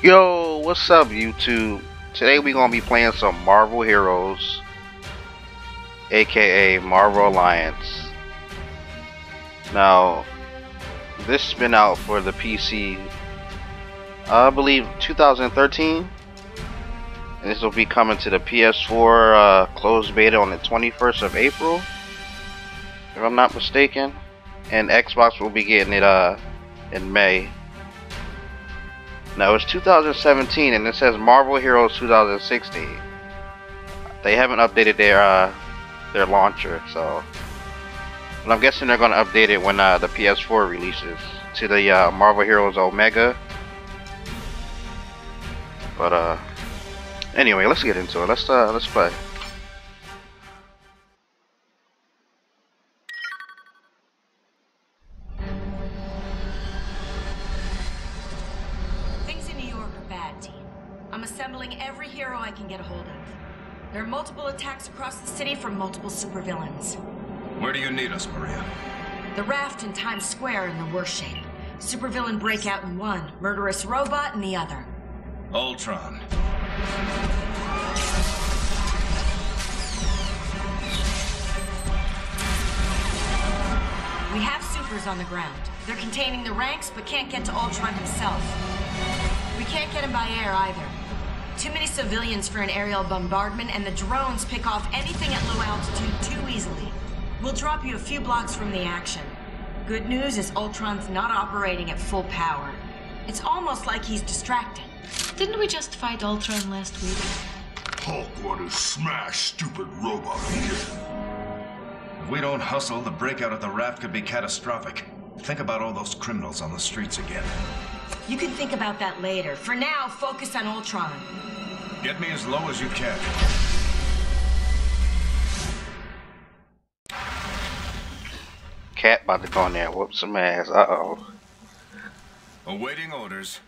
Yo, what's up YouTube? Today we're gonna be playing some Marvel Heroes, aka Marvel Alliance. Now, this has been out for the PC, I believe 2013, and this will be coming to the PS4 uh, closed beta on the 21st of April, if I'm not mistaken, and Xbox will be getting it uh, in May. Now it's 2017 and it says Marvel Heroes 2016. They haven't updated their uh, their launcher, so but I'm guessing they're gonna update it when uh, the PS4 releases to the uh, Marvel Heroes Omega. But uh, anyway, let's get into it. Let's uh, let's play. There are multiple attacks across the city from multiple supervillains. Where do you need us, Maria? The raft in Times Square are in the worst shape. Supervillain breakout in one, murderous robot in the other. Ultron. We have supers on the ground. They're containing the ranks, but can't get to Ultron himself. We can't get him by air either. Too many civilians for an aerial bombardment, and the drones pick off anything at low altitude too easily. We'll drop you a few blocks from the action. Good news is Ultron's not operating at full power. It's almost like he's distracted. Didn't we just fight Ultron last week? Hulk want to smash stupid robot again. If we don't hustle, the breakout at the raft could be catastrophic. Think about all those criminals on the streets again. You can think about that later. For now, focus on Ultron. Get me as low as you can. Cat about to go in there and whoop some ass. Uh oh. Awaiting orders.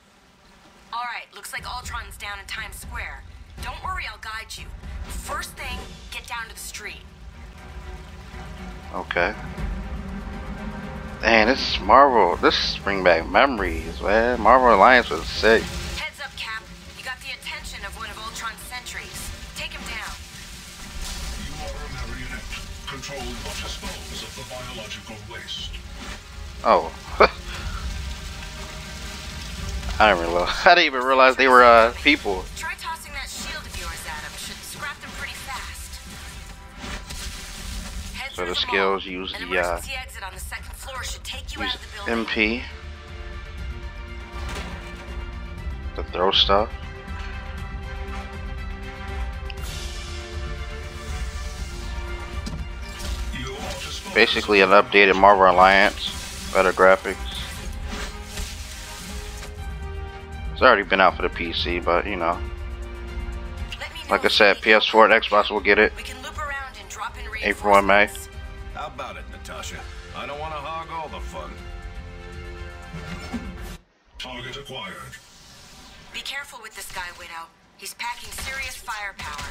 All right, looks like Ultron's down in Times Square. Don't worry, I'll guide you. First thing, get down to the street. Okay. Man, this is Marvel. This bring back memories, man. Marvel Alliance was sick. Heads up, Cap. You got the attention of one of Ultron's sentries. Take him down. You are a marionette, controlled but dispose of the biological waste. Oh. I didn't realize. I didn't even realize they were uh people. Try tossing that shield of yours at him. Should scrap them pretty fast. Head So through the skills use the, uh, emergency exit on the floor should take you Use out of the building. MP to throw stuff. You are disposed Basically, an updated Marvel Alliance, better graphics. It's already been out for the PC, but you know, Let me know like I said, PS4 and Xbox will get it. We can loop around and drop in April and May. How about it, Natasha? I don't want to hog all the fun. Target acquired. Be careful with this guy, Widow. He's packing serious firepower.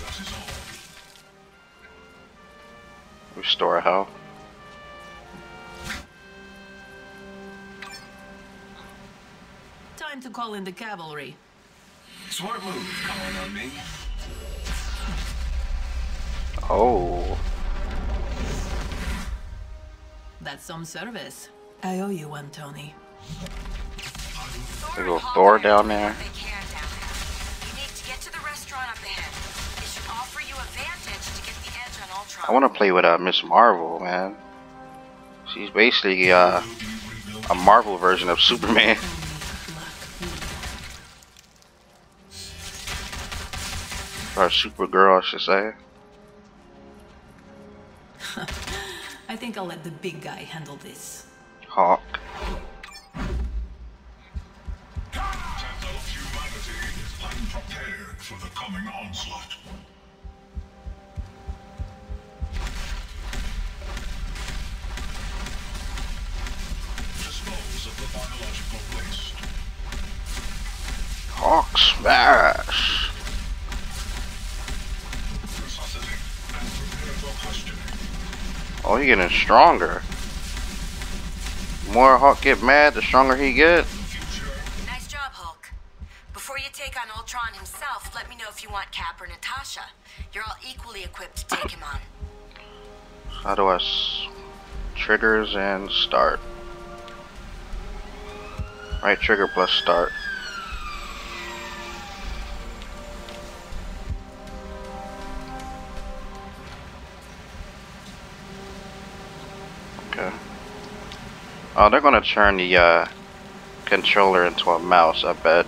That is all. Restore health. Call in the cavalry. Smart move, calling on me. Oh, That's some service. I owe you one, Tony. There's a little Thor down there. They can down there. You need to get to the restaurant up ahead. It should offer you a vantage to get the edge on Ultron. I want to play with uh, Miss Marvel, man. She's basically uh, a Marvel version of Superman. Or Supergirl, I should say. I think I'll let the big guy handle this. Hawk. Tenth of Oh, he getting stronger. More Hulk get mad, the stronger he get. Nice job, Hulk. Before you take on Ultron himself, let me know if you want Cap or Natasha. You're all equally equipped to take him on. How do I s triggers and start? Right trigger plus start. Oh, they're gonna turn the uh, controller into a mouse, I bet.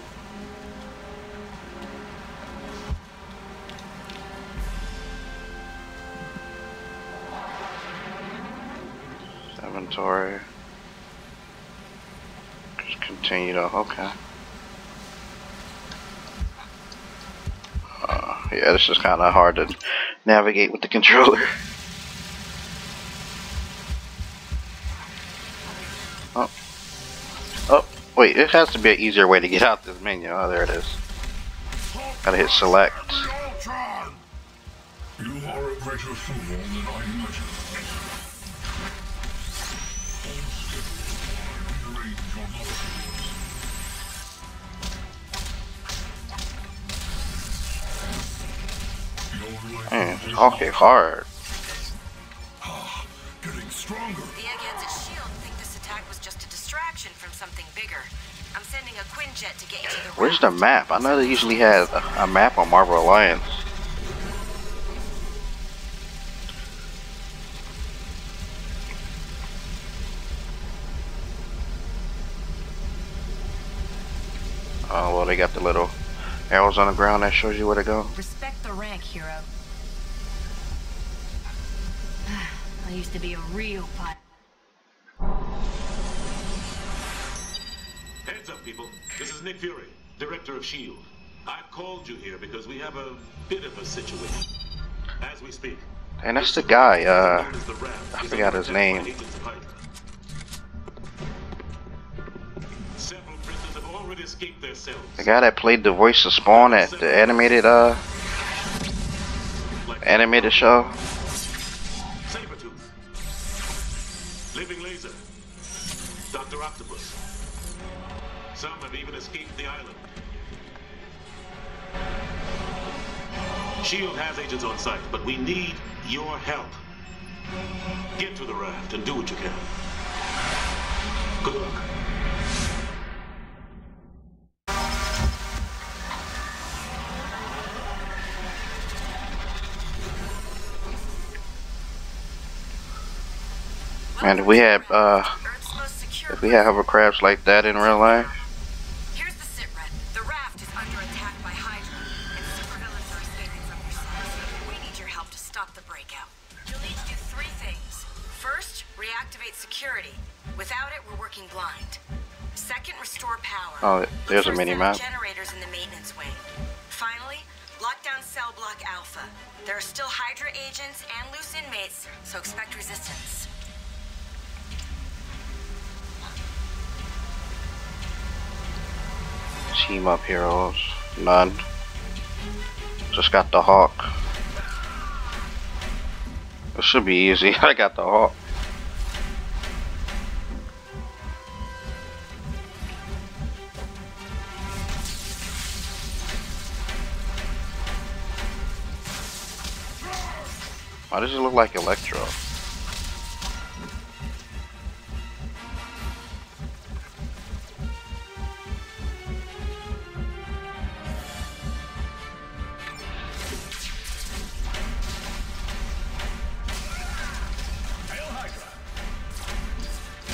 Inventory. Just continue to, okay. Uh, yeah, this is kind of hard to navigate with the controller. Oh. Oh, wait, it has to be an easier way to get out this menu. Oh, there it is. Gotta hit select. You are a greater fool than I imagined. Hold still while I rearrange your Where's the map? I know they usually have a, a map on Marvel Alliance. Oh well, they got the little arrows on the ground that shows you where to go. Respect the rank, hero. I used to be a real pilot. Heads up, people. This is Nick Fury, Director of S.H.I.E.L.D. I've called you here because we have a bit of a situation. As we speak. And that's the guy. Uh, I forgot his name. agents of Hydra. Several prisoners have already escaped their cells. the guy that played the voice of Spawn at the animated uh animated show. Some have even escaped the island. SHIELD has agents on site, but we need your help. Get to the raft and do what you can. Good luck. Man, if we had uh if we had hovercrafts like that in real life, Without it, we're working blind. Second, restore power. Oh, there's a mini map. generators in the maintenance wing. Finally, lock down cell block Alpha. There are still Hydra agents and loose inmates, so expect resistance. team up heroes, none. Just got the Hawk. It should be easy. I got the Hawk. Why does it look like Electro?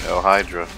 El Hydra.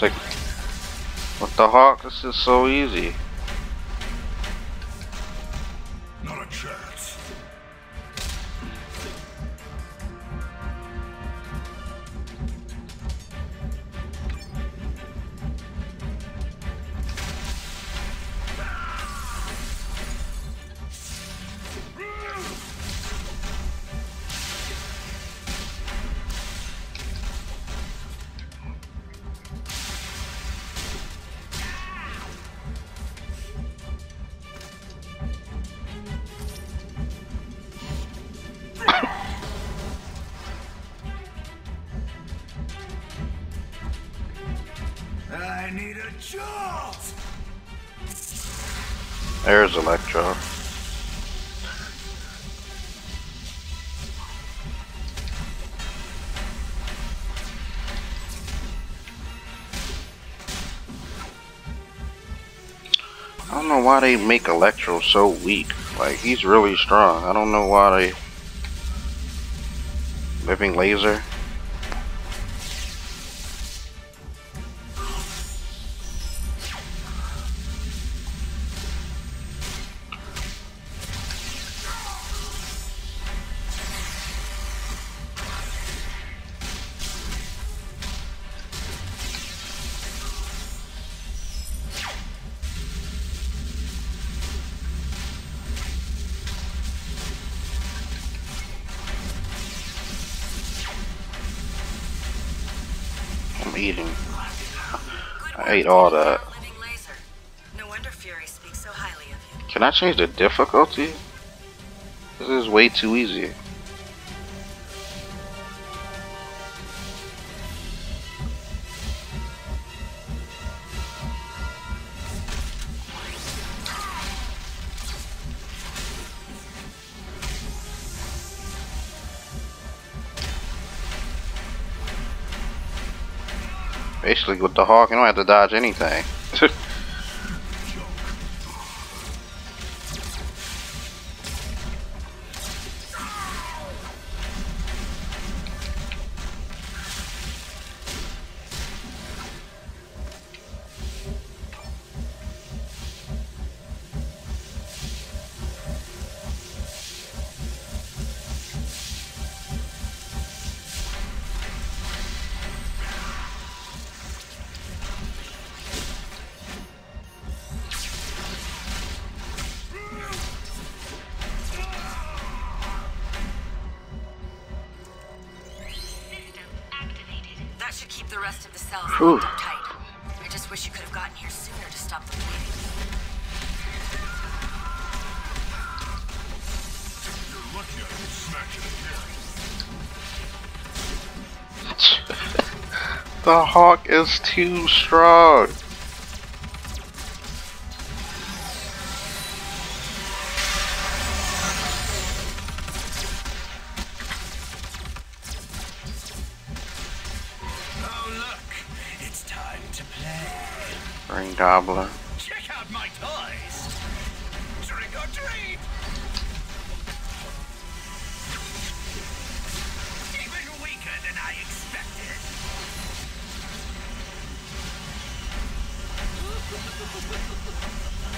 Don't with the hawk this is so easy. I don't know why they make Electro so weak. Like he's really strong. I don't know why they living laser. Can I change the difficulty? This is way too easy. Basically, with the Hawk, you don't have to dodge anything. Is too strong. Let's go.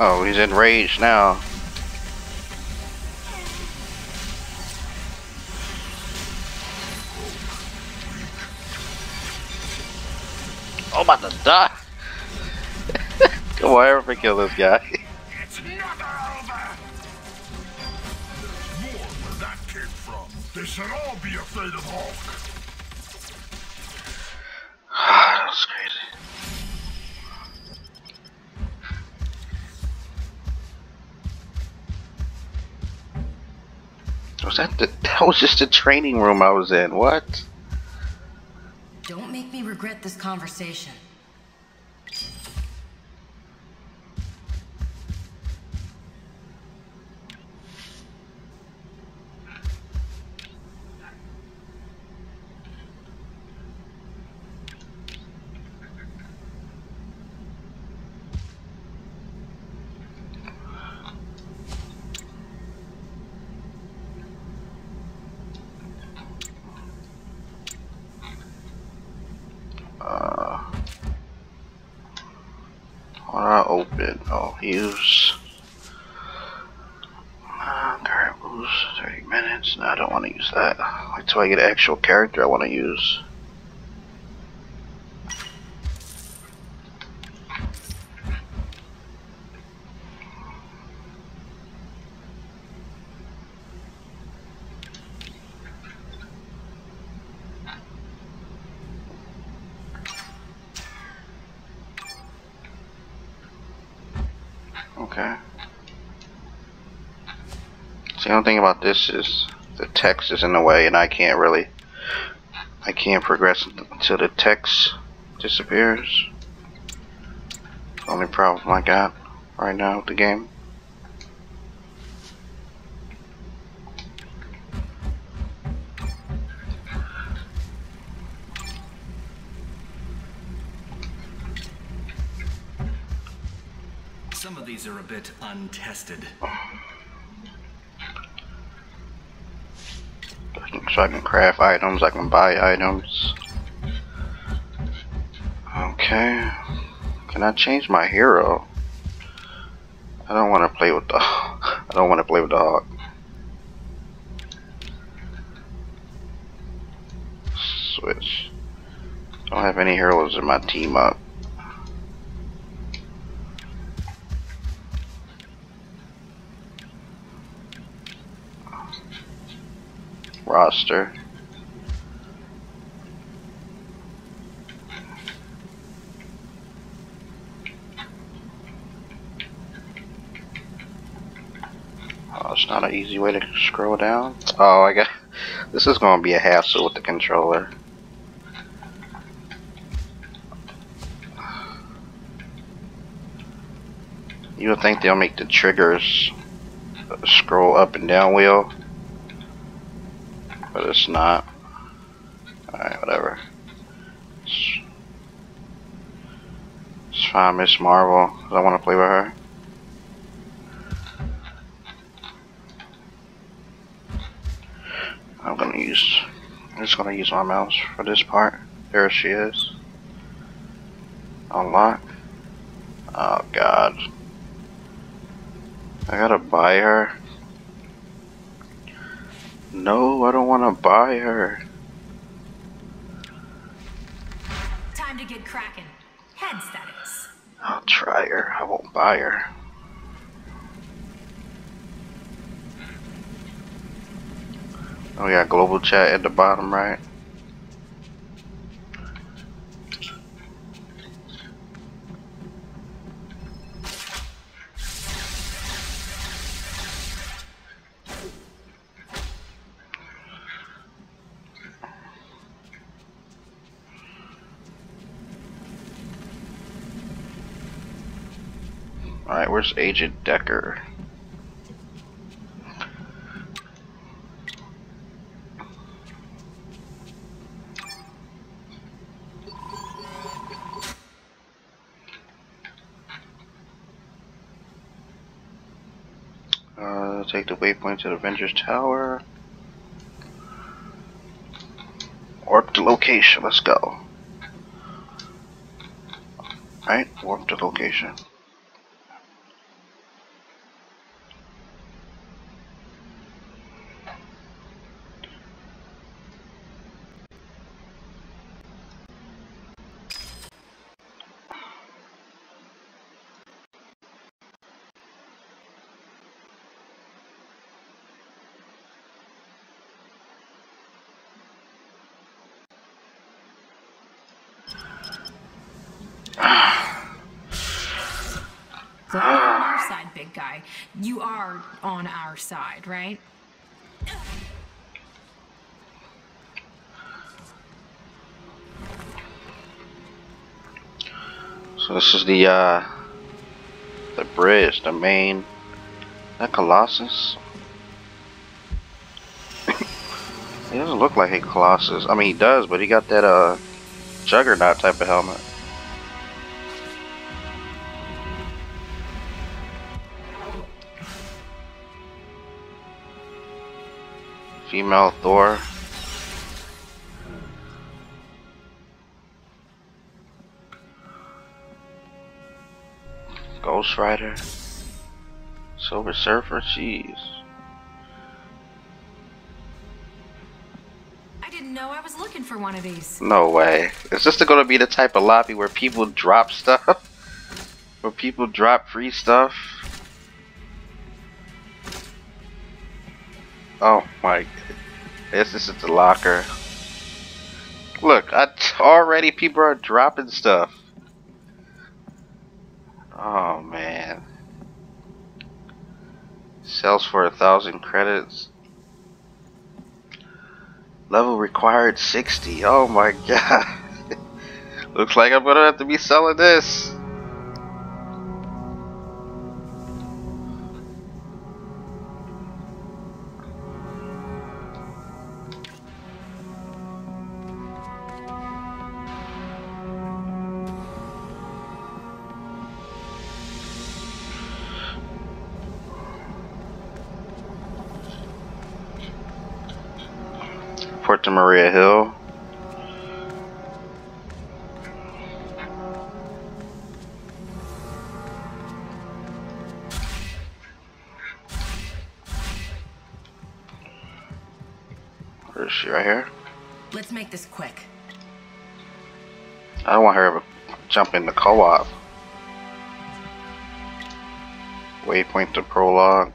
Oh, he's enraged now. Oh, I'm about to die. Come on, ever kill this guy. It's never over. More where that came from. This should all be afraid of Hulk. Was just a training room I was in. What? Don't make me regret this conversation. Uh, what I open? Oh, use. Uh, current boost, 30 minutes. No, I don't want to use Wait I get an actual character I want to use. Okay. See, the only thing about this is the text is in the way, and I can't really, I can't progress until the text disappears. Only problem I got right now with the game. Some of these are a bit untested. Oh. So I can craft items, I can buy items. Okay. Can I change my hero? I don't want to play with the. I don't want to play with the hawk. Switch. I Don't have any heroes in my team up. Roster. Oh, it's not an easy way to scroll down. Oh, I got. This is going to be a hassle with the controller. You would think they'll make the triggers scroll up and down wheel, it's not. Alright, whatever. It's, it's fine, Miss Marvel. I want to play with her. I'm gonna use. I'm just gonna use my mouse for this part. There she is. Unlock. Oh God. I gotta buy her. No, I don't want to buy her. Time to get cracking. Heads, that is. I'll try her. I won't buy her. Oh got global chat at the bottom right. Alright, where's Agent Decker? Uh, take the waypoint to Avengers Tower. Warp to location, let's go. Right, warp to location. Guy. You are on our side, right? So this is the uh the bridge, the main that Colossus. he doesn't look like a Colossus. I mean he does, but he got that uh Juggernaut type of helmet. Female Thor. Ghost Rider. Silver Surfer, jeez. I didn't know I was looking for one of these. No way. Is this gonna be the type of lobby where people drop stuff? where people drop free stuff? Oh my. This is the locker. Look, I already people are dropping stuff. Oh man. Sells for a thousand credits. Level required 60. Oh my god. Looks like I'm gonna have to be selling this. Maria Hill. Where is she? Right here? Let's make this quick. I don't want her to jump in the co-op. Waypoint to prologue.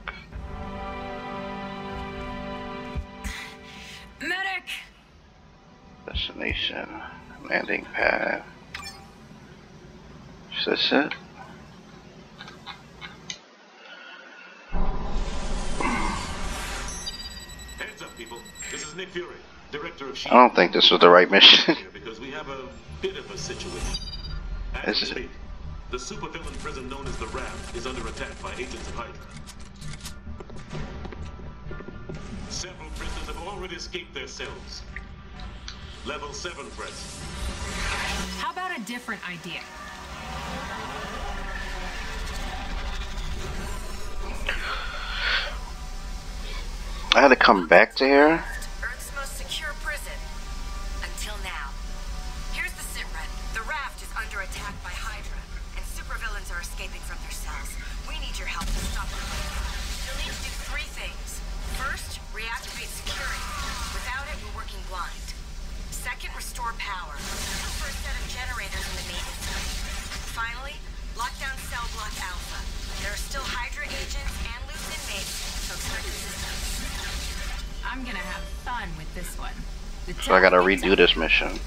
Is this it? Heads up, people. This is Nick Fury, director of I don't think this was the right mission. because we have a bit of a situation. As This we is- speak, the supervillain prison known as the Raft is under attack by agents of Hydra. Several prisoners have already escaped their cells. Level 7 threats. How about a different idea? Had to come back to here. Gotta redo this mission.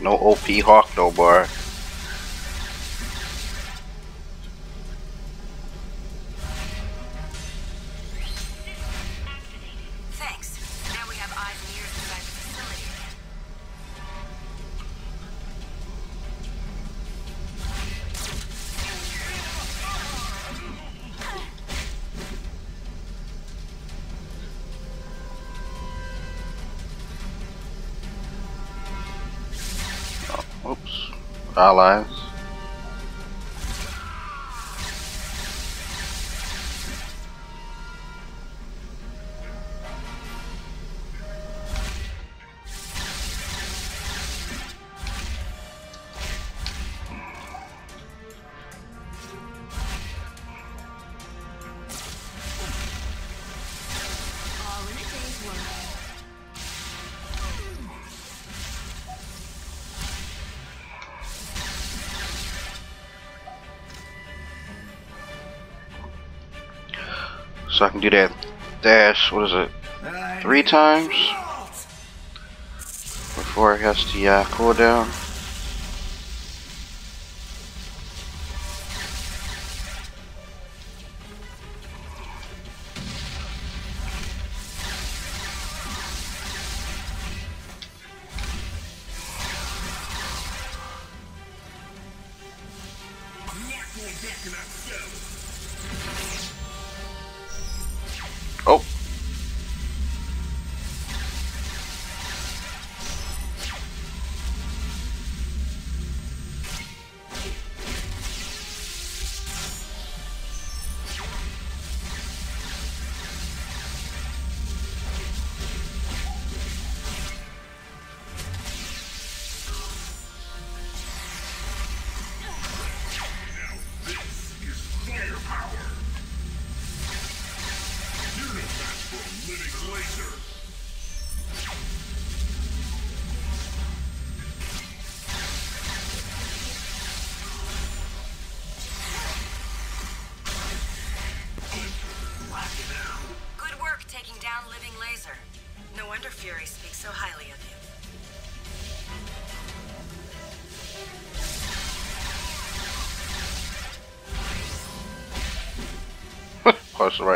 No OP Hawk no bar. Oops. Allies. Do that dash, what is it, three times? Before it has to uh, cooldown. Oh.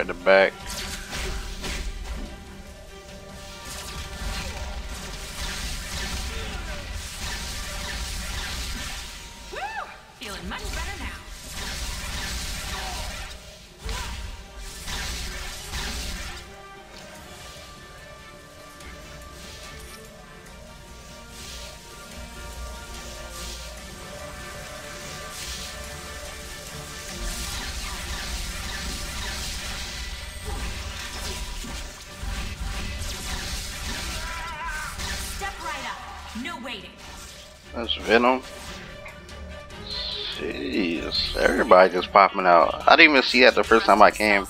Right in the back. Venom. Jeez, everybody just popping out. I didn't even see that the first time I came.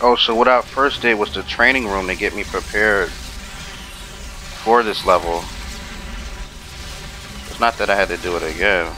Oh, so what I first did was the training room to get me prepared for this level. It's not that I had to do it again.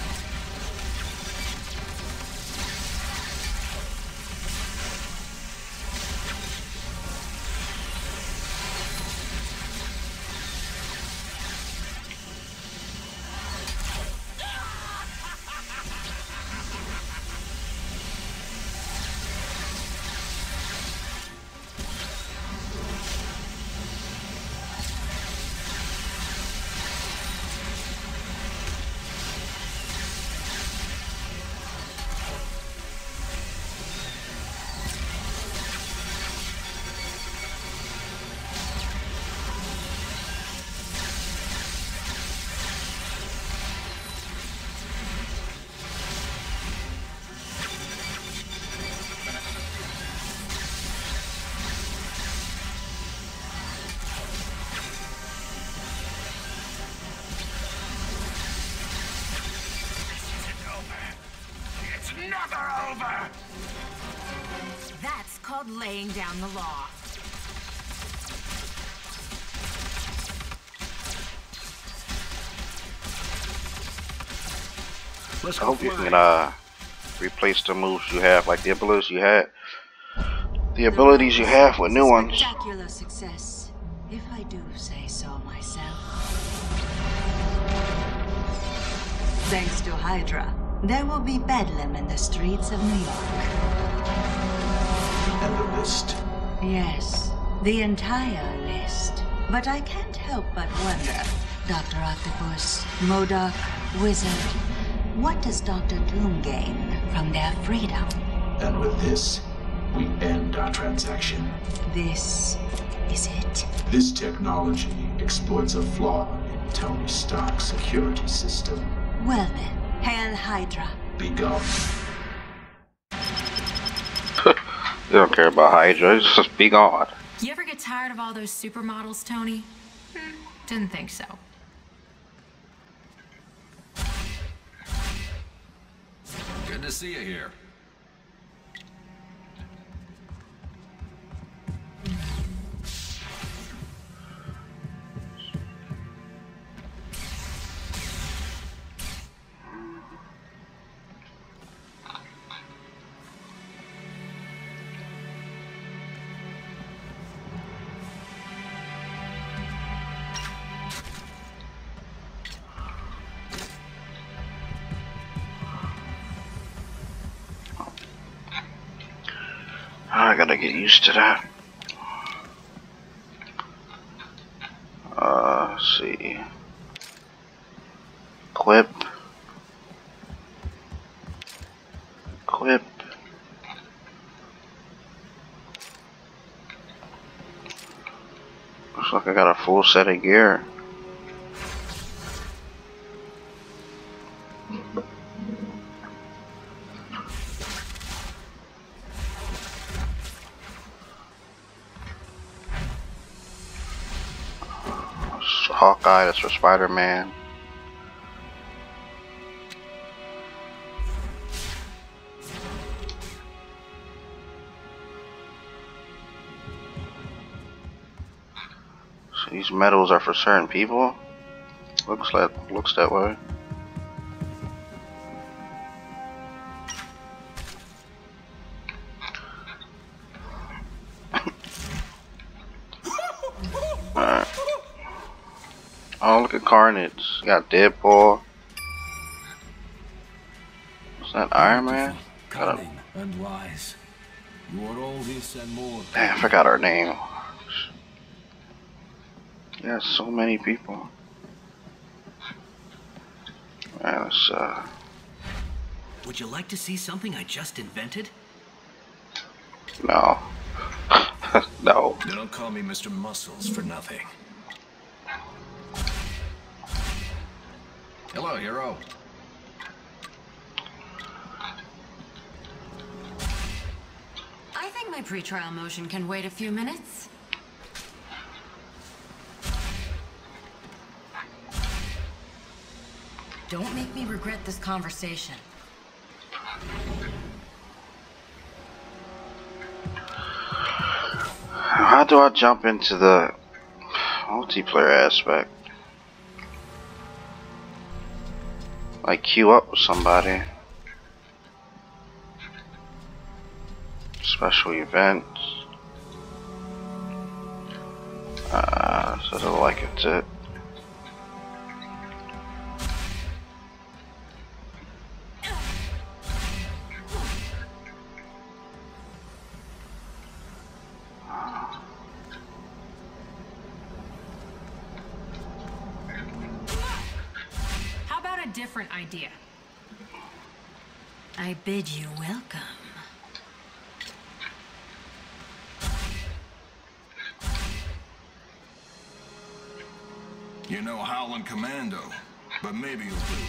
I hope you can uh, replace the moves you have, like the abilities you had. The abilities you have with new ones. Spectacular success, if I do say so myself. Thanks to Hydra, there will be bedlam in the streets of New York. And the list. Yes, the entire list. But I can't help but wonder, Dr. Octopus, MODOK, Wizard, what does Dr. Doom gain from their freedom? And with this, we end our transaction. This is it. This technology exploits a flaw in Tony Stark's security system. Well then, hail Hydra. Be gone. they don't care about Hydra. Just be gone. You ever get tired of all those supermodels, Tony? Hmm, didn't think so. Good to see you here. That. Uh, see. Equip. Equip. Looks like I got a full set of gear. Hawkeye, that's for Spider-Man. So these medals are for certain people. Looks like looks that way. Carnage. You got Deadpool. Is that Iron Man? Got Cunning and wise. You are all this and more. damn, I forgot her name. Yeah, so many people. Alright, let's, uh, Would you like to see something I just invented? no. no. Don't call me Mr. Muscles for nothing. Hello, hero. I think my pretrial motion can wait a few minutes. Don't make me regret this conversation. How do I jump into the multiplayer aspect? Like queue up with somebody. Special events. Uh, so like it's it. Bid you welcome. You know Howling Commando, but maybe you'll do.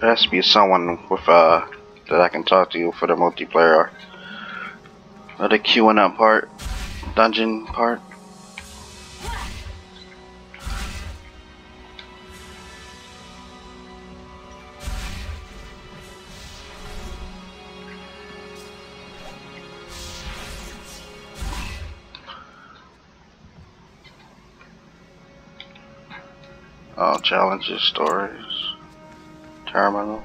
There has to be someone with uh that I can talk to you for the multiplayer. Or the queuing up part, dungeon part. Challenges, stories, terminal.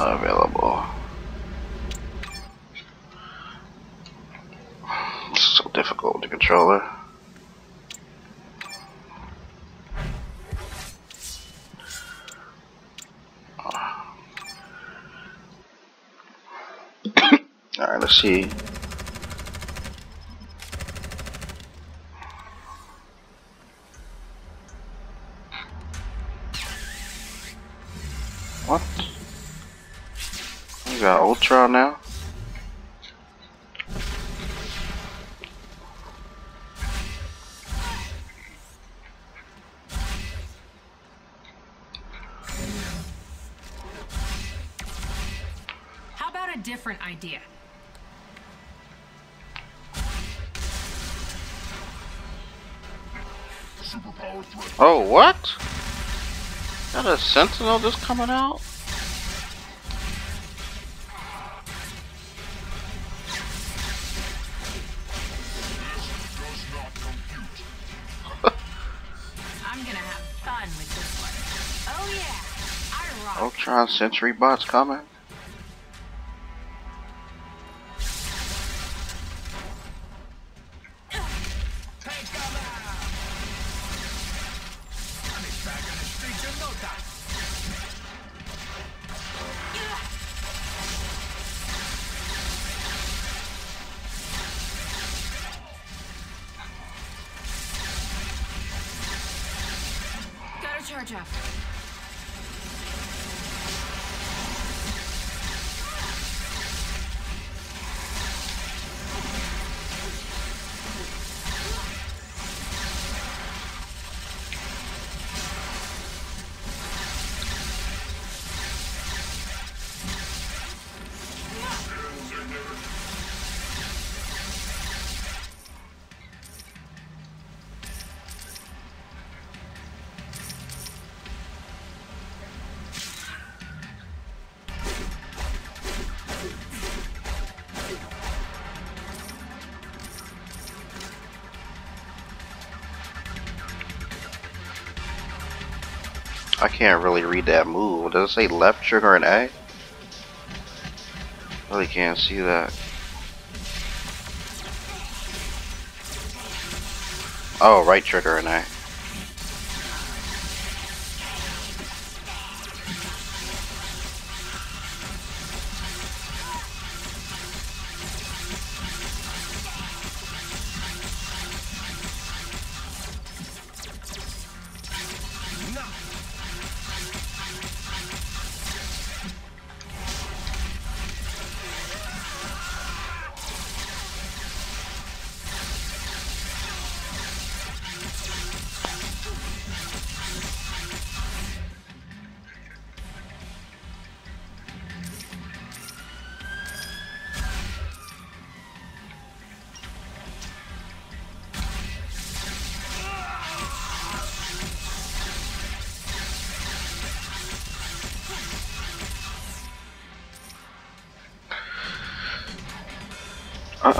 Not available. It's so difficult with the controller. Alright, let's see. Got now? How about a different idea? Oh, what? Got a Sentinel just coming out? Sentry bots coming? Can't really read that move. Does it say left trigger and A? Really can't see that. Oh, right trigger and A.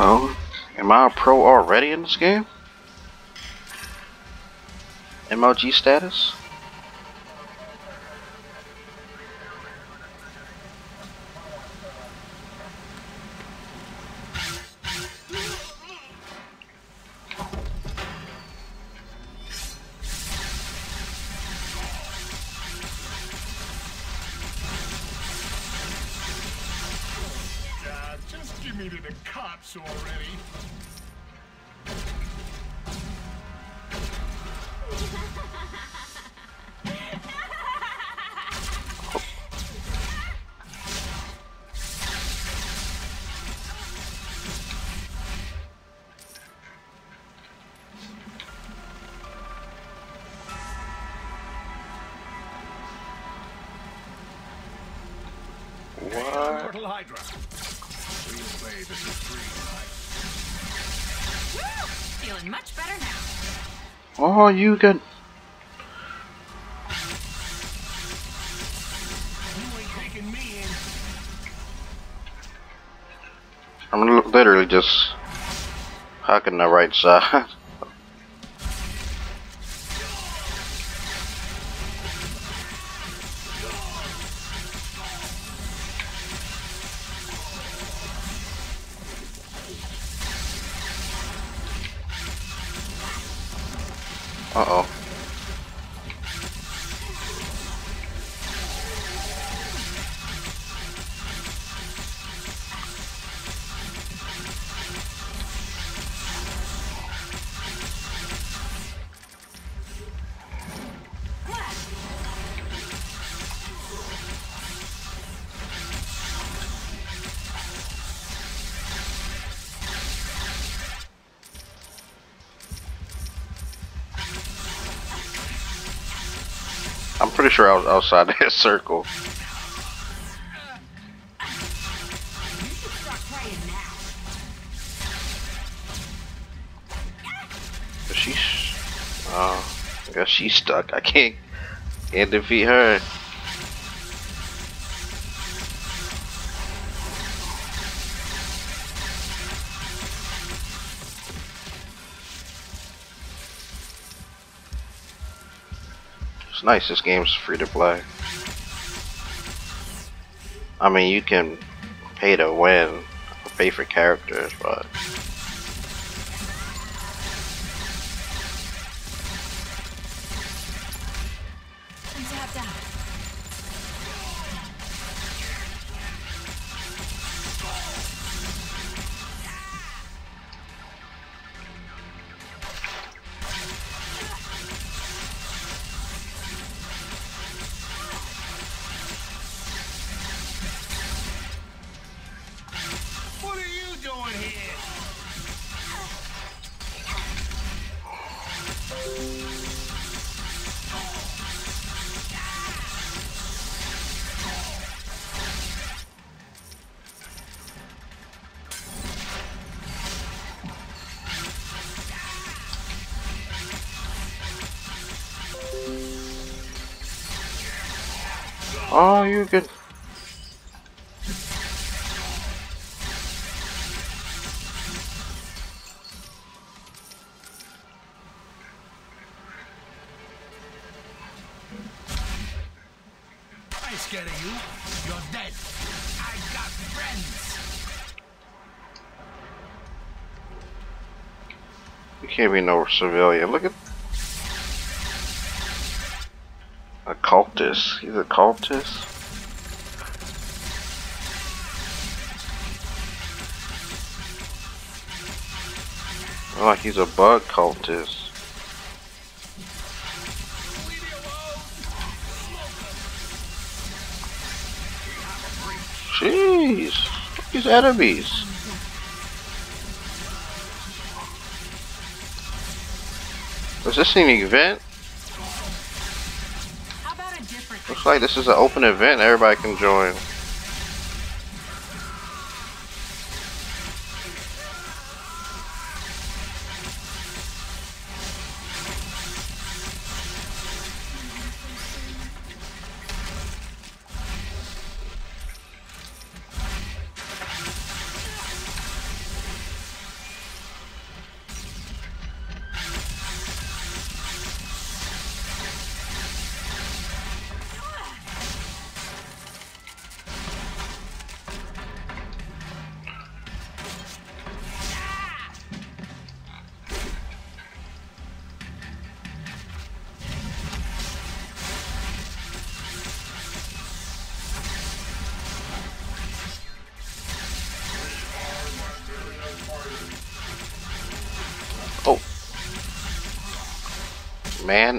oh. Am I a pro already in this game? MLG status? Oh, you in. I'm literally just hucking the right side. sure I was outside that circle. She's, uh, I guess she's stuck. I can't, can't defeat her. Nice. This game's free to play. I mean, you can pay to win, pay for characters, but What are you doing here? oh, you can. Can't be no civilian. Look at a cultist. He's a cultist. Like he's a bug cultist. Jeez, these enemies. Was this an event? How about a different Looks like this is an open event. Everybody can join.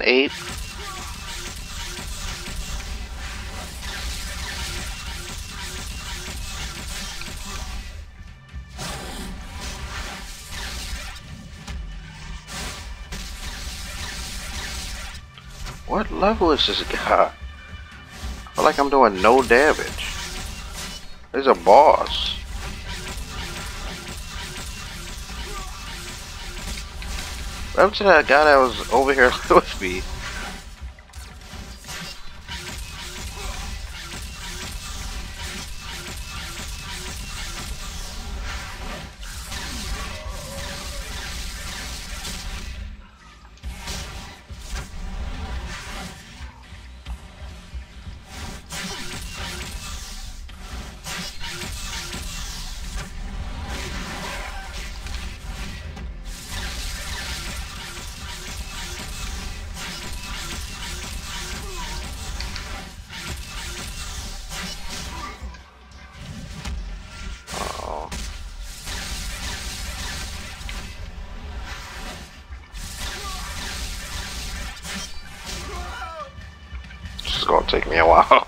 Man ape. What level is this guy? I feel like I'm doing no damage. There's a boss. Happened to that guy that was over here with me? Take me a while.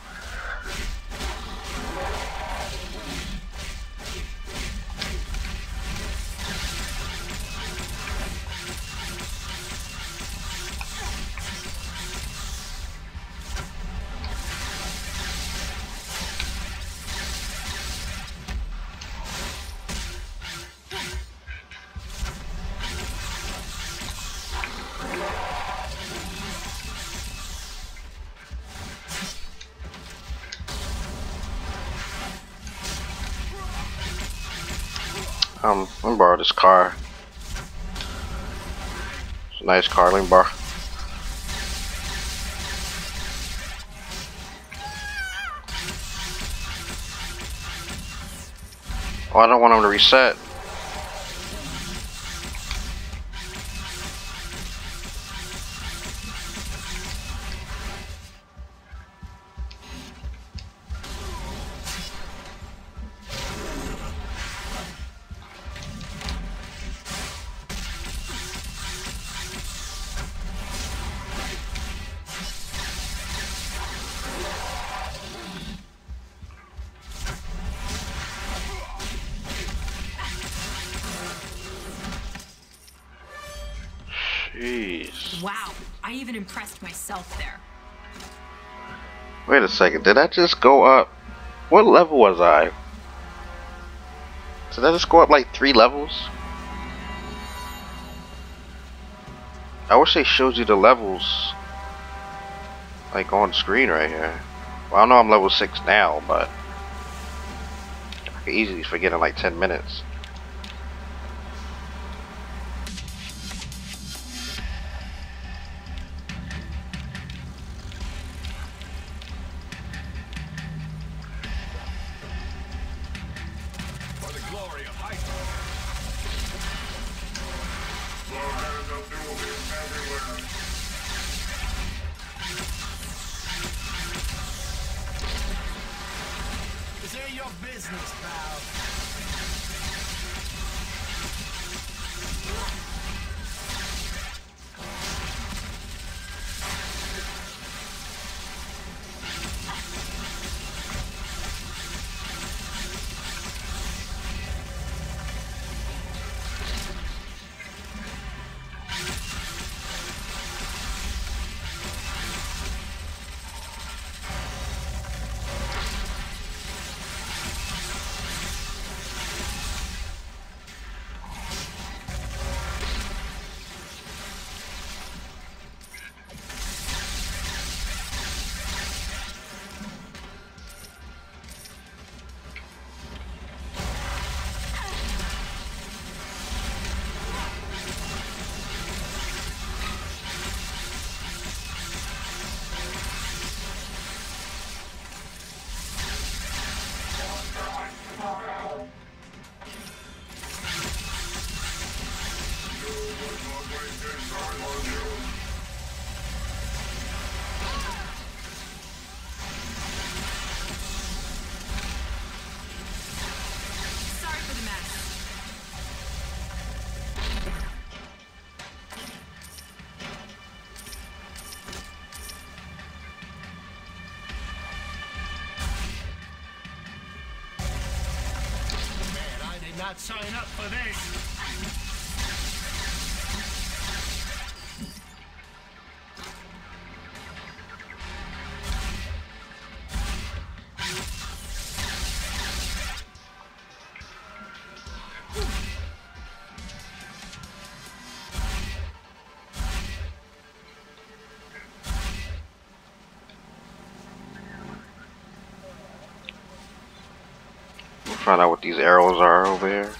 This car. Nice carling bar. Oh, I don't want him to reset. Second, did I just go up? What level was I? Did I just go up like three levels? I wish they showed you the levels like on screen right here. Well, I know I'm level 6 now, but I could easily forget in like 10 minutes. Not sign up for this. These arrows are over here.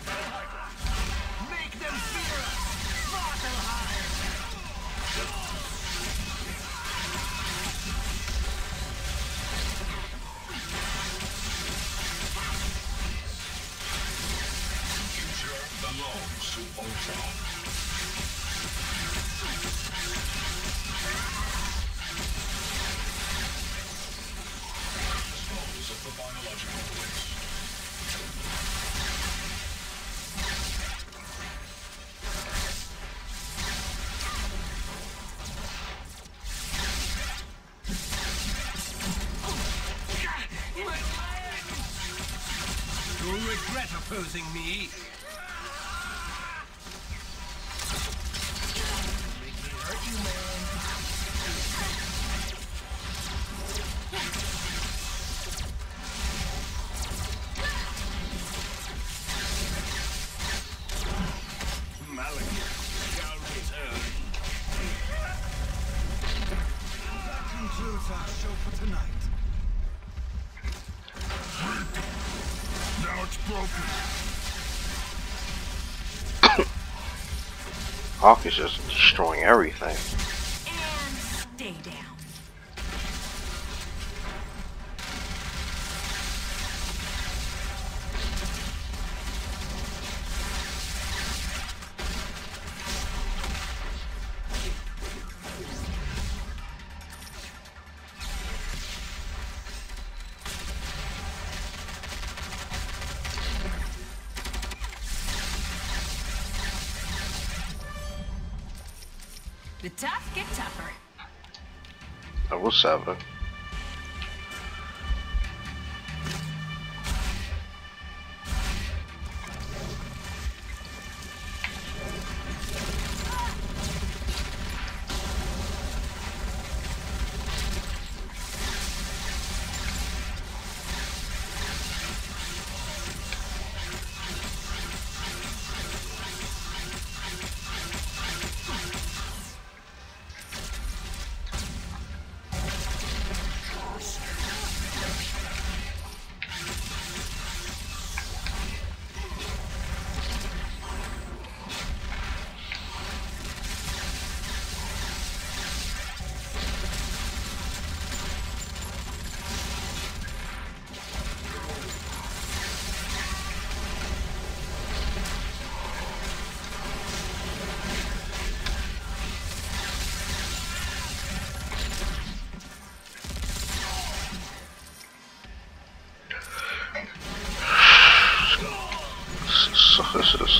Everything. Level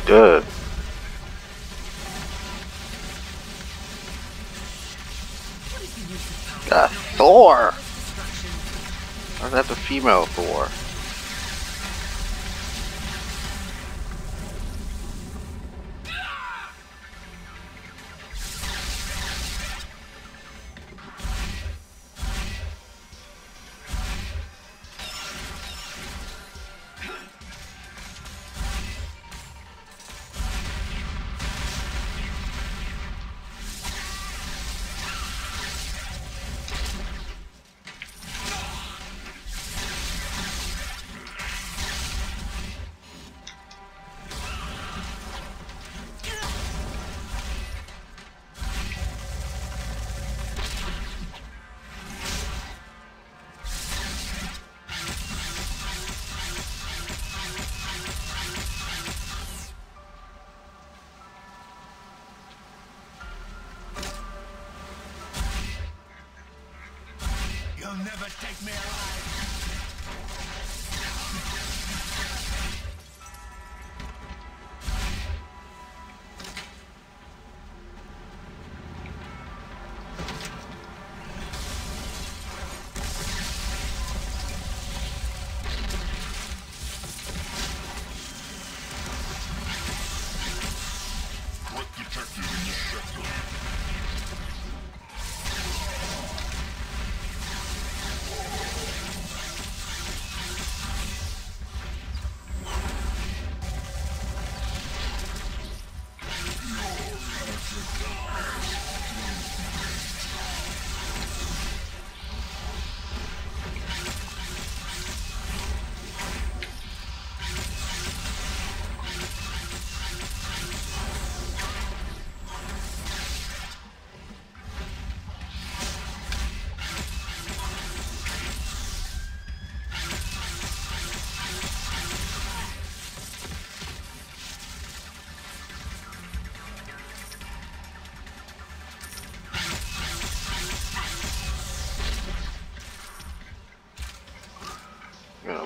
good. Got Thor! Or is that the female Thor?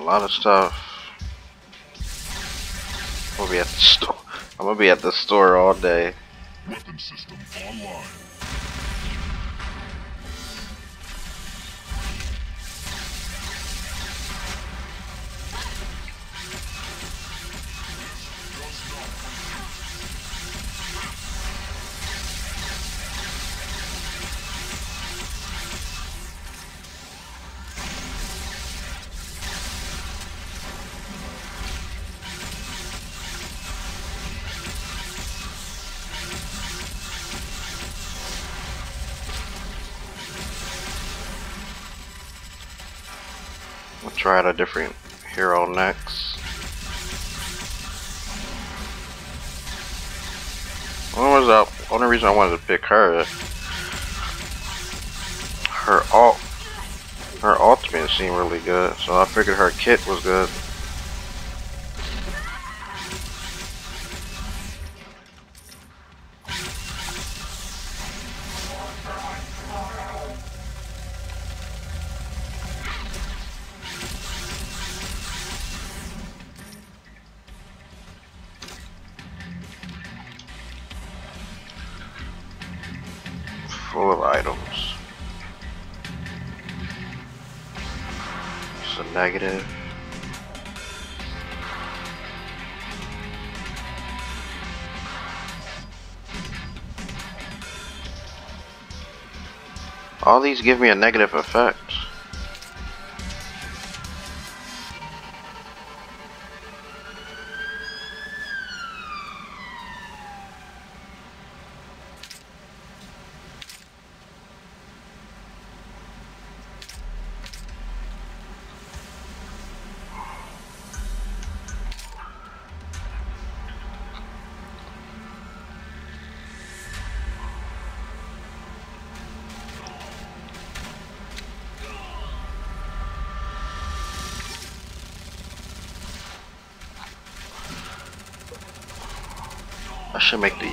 Lot of stuff. Gonna be at the store. I'm gonna be at the store all day. Try out a different hero next. What was the only reason I wanted to pick her? Her alt, her ultimate seemed really good, so I figured her kit was good. Give me a negative effect.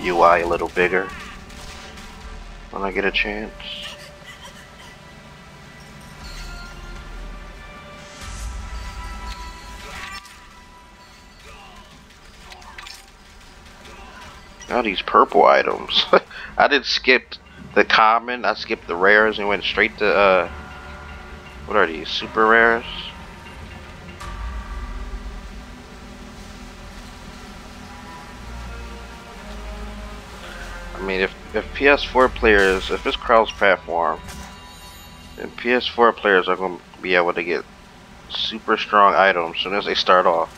UI a little bigger when I get a chance. Now these purple items. I did skip the common, I skipped the rares and went straight to uh what are these? Super rares? If, if PS4 players, if it's cross-platform, then PS4 players are going to be able to get super strong items as soon as they start off.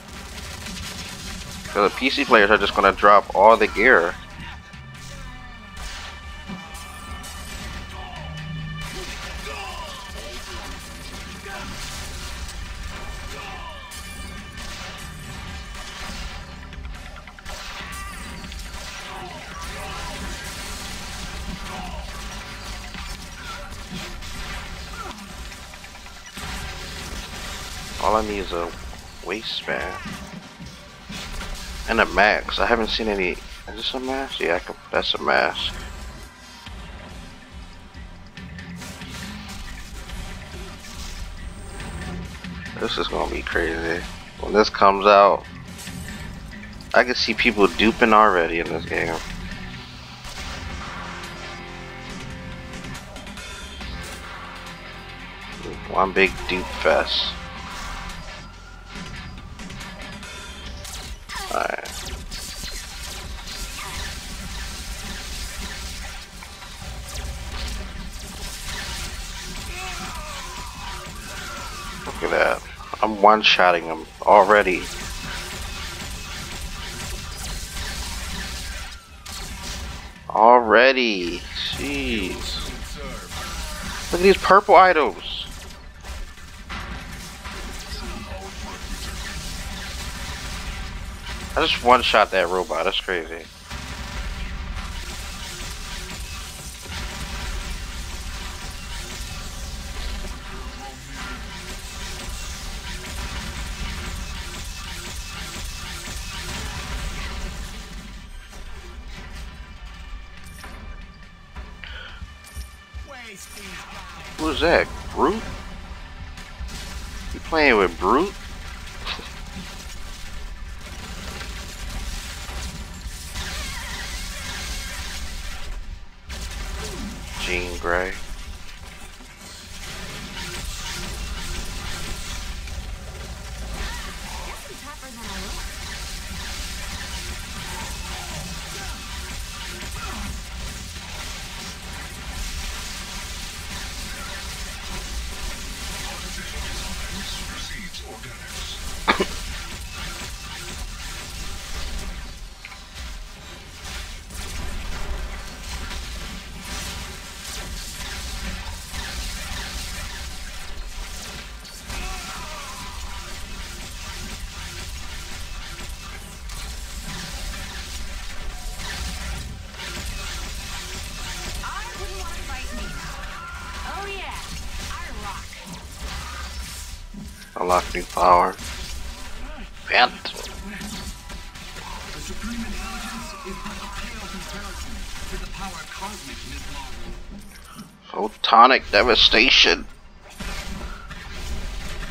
Because the PC players are just going to drop all the gear. A mask. I haven't seen any. Is this a mask? Yeah, can, that's a mask. This is gonna be crazy. When this comes out, I can see people duping already in this game. One big dupe fest. At that. I'm one-shotting him already. Already. Jeez. Look at these purple items. I just one-shot that robot. That's crazy. Brute? You playing with Brute? Power. Vent. The supreme intelligence is but a pale comparison to the power cosmic Photonic devastation.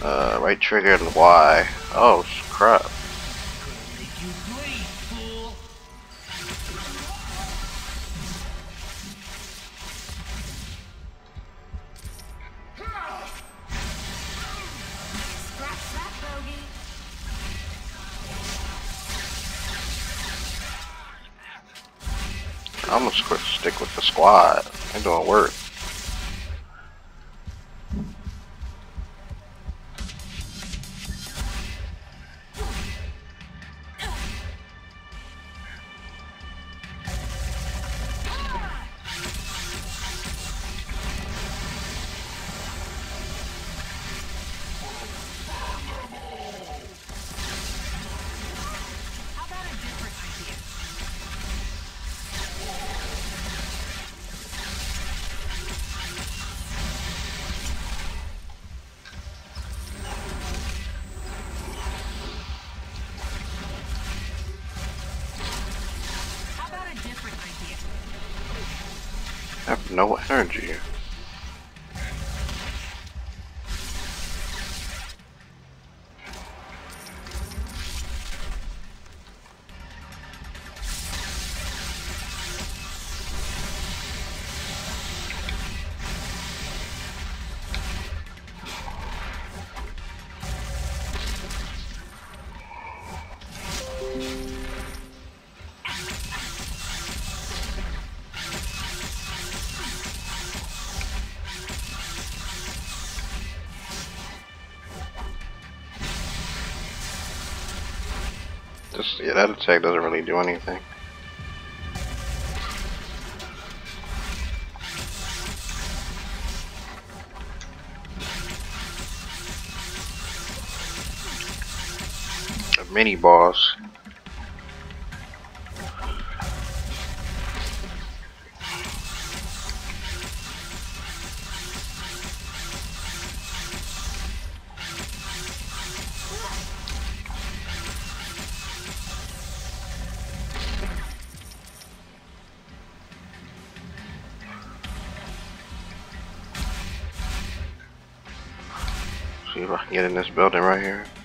Uh, right trigger and Y. Oh crap. Squad. They're doing work. This yeah, that attack doesn't really do anything. A mini boss. Get in this building right here.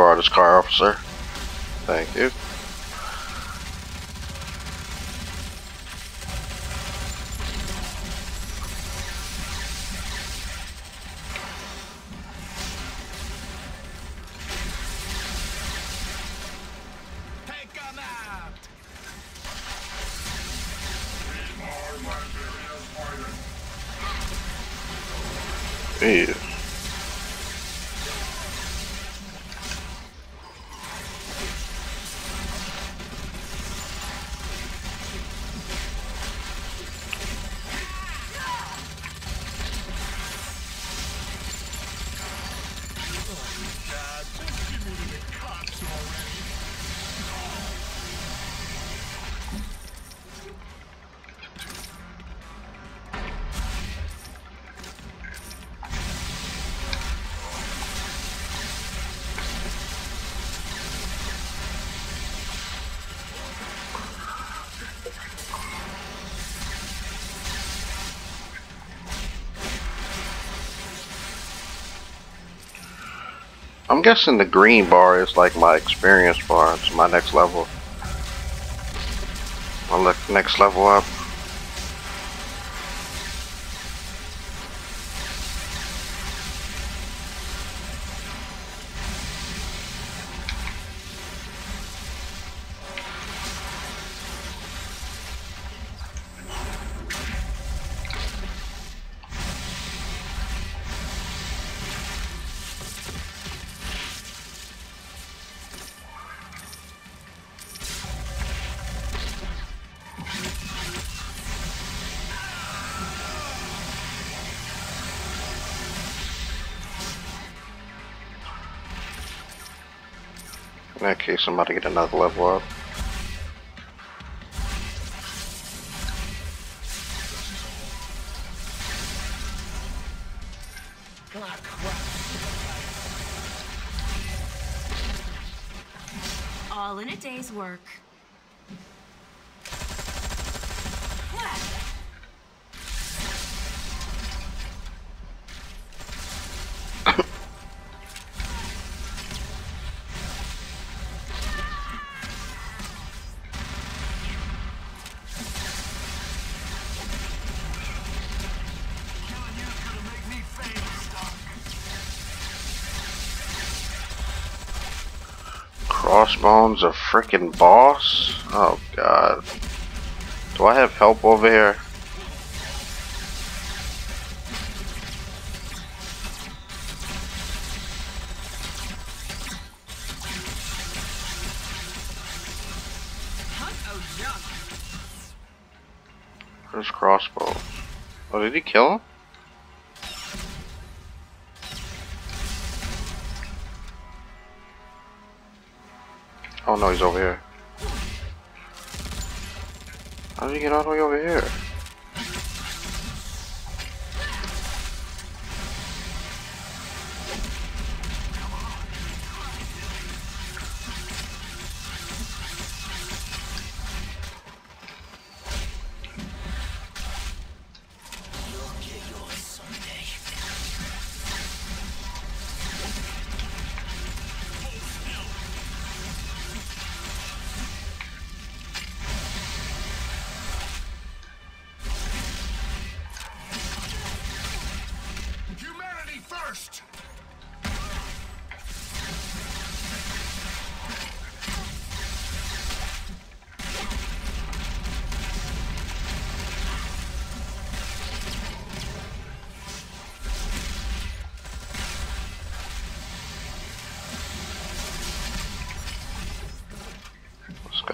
Borrow this car, officer. I'm guessing the green bar is like my experience bar. It's my next level. My next level up. Case, I'm about to get another level up. Crossbones a freaking boss? Oh god. Do I have help over here? Where's crossbow? Oh, did he kill him? No, he's over here. How did he get all the way over here?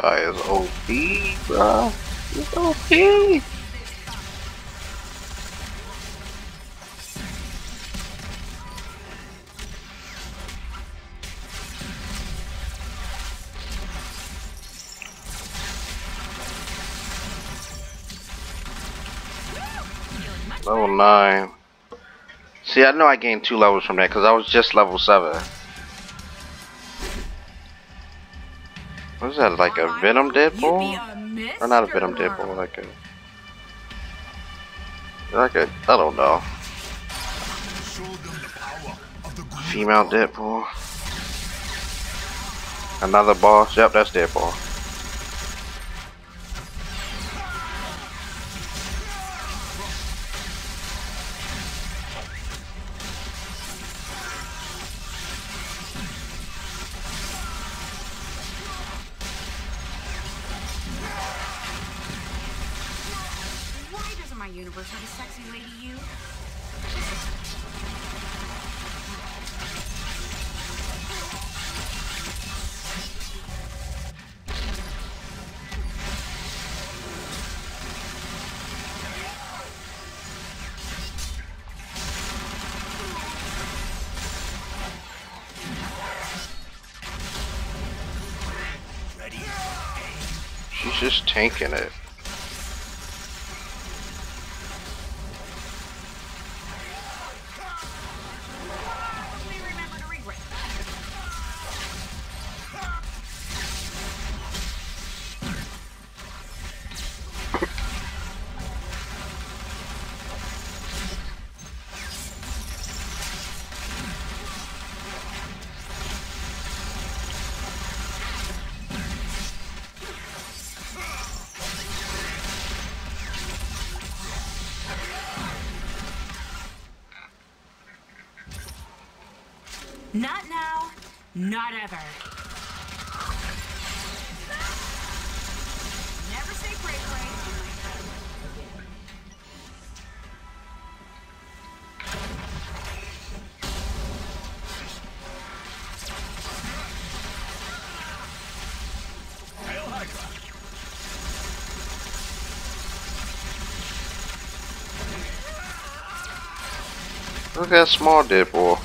Guy is OP, bro. He's OP. Level 9. See, I know I gained two levels from that because I was just level 7. Is that, like a Venom Deadpool? Or not a Venom Deadpool, like a... Like a, I don't know. Female Deadpool. Another boss, yep, that's Deadpool. Just tanking it. Look at that small dead At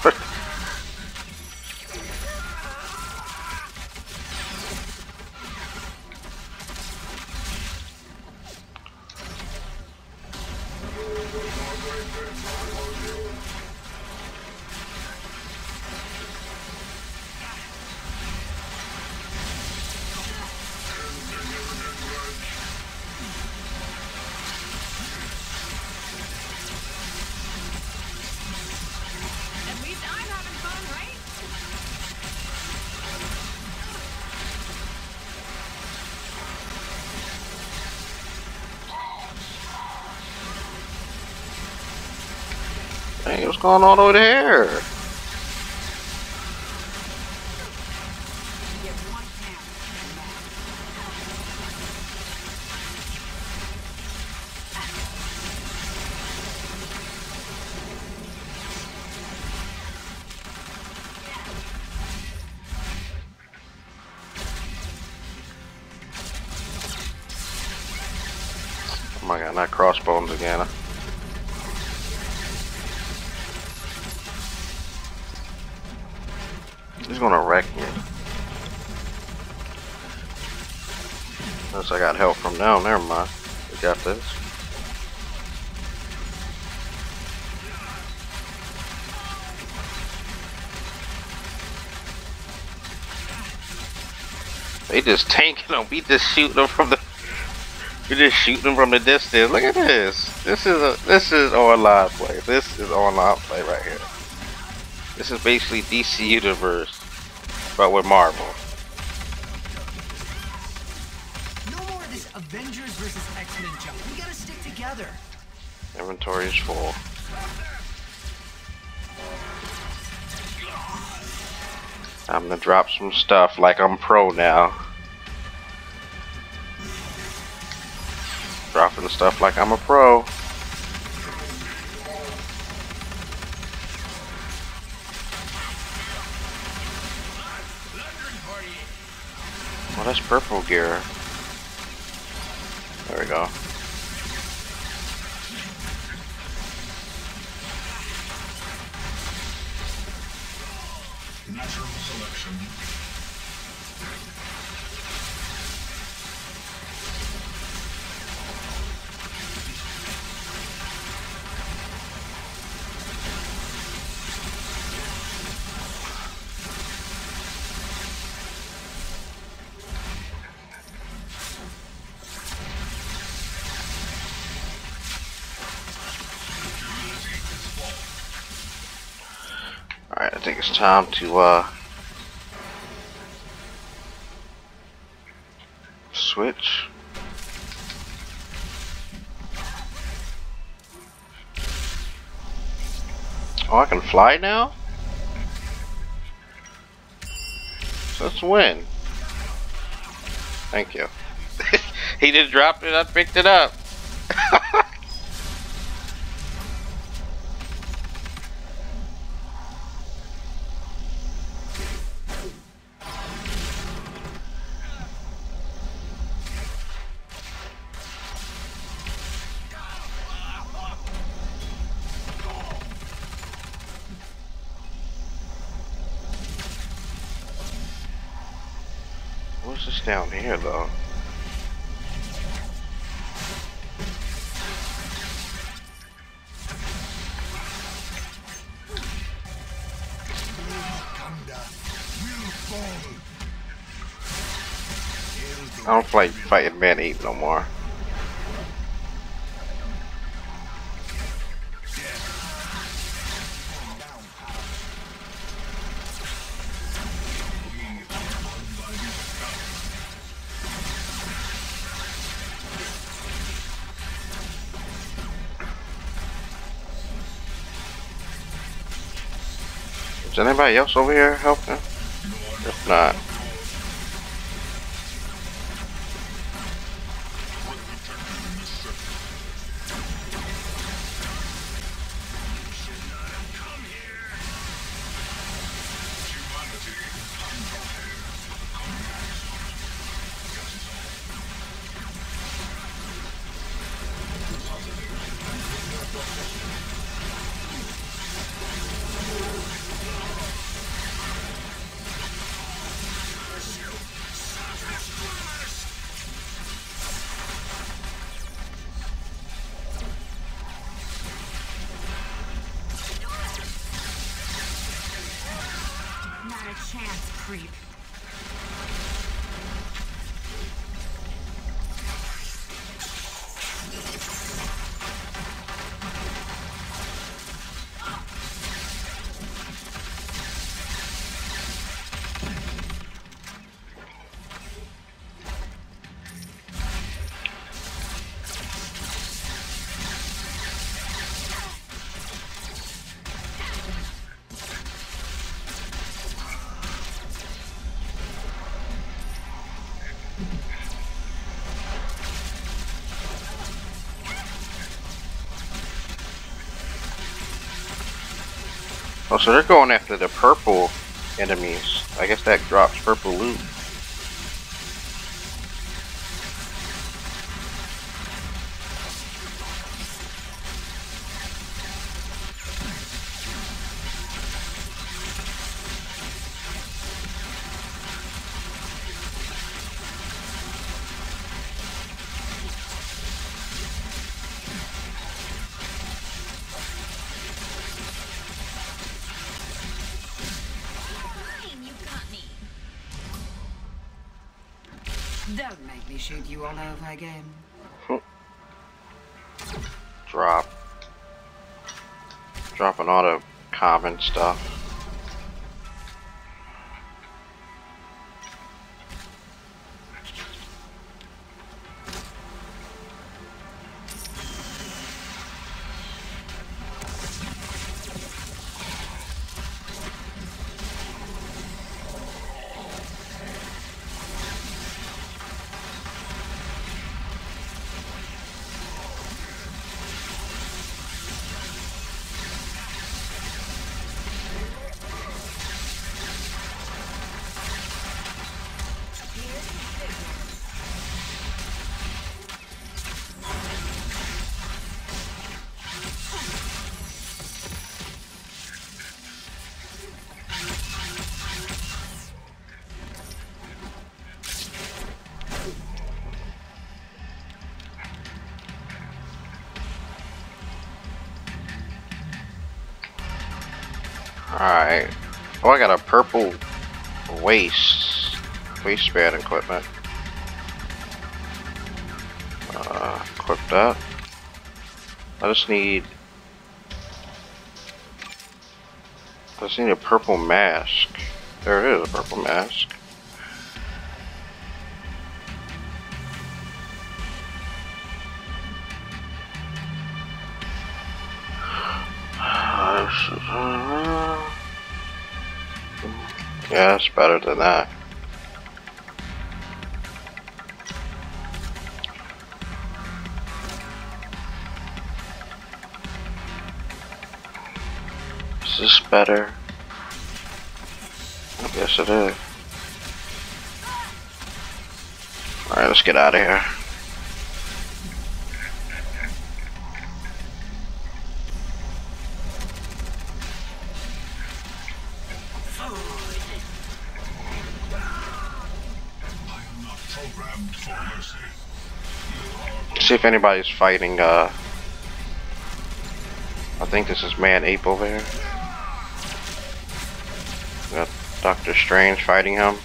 going on over there? Oh my god, not crossbones again. Got help from down, never mind. We got this. They just tanking them. We just shooting them from the. We just shooting them from the distance. Look at this. This is a. This is online play. This is online play right here. This is basically DC Universe, but with Marvel. Is full. I'm gonna drop some stuff like I'm pro now. Dropping stuff like I'm a pro. Well, that's purple gear. There we go. Time to uh switch. Oh, I can fly now? Let's win. Thank you. he just dropped it, I picked it up. Down here though? I don't like fighting Man Ape no more. Is anybody else over here helping? If not. So they're going after the purple enemies. I guess that drops purple loot. Common got a purple waist. Waistband equipment. Uh, equip that. I just need... I just need a purple mask. There it is, a purple mask. Yeah, it's better than that. Is this better? I guess it is. Alright, let's get out of here. If anybody's fighting, uh... I think this is Man Ape over here. Got Doctor Strange fighting him.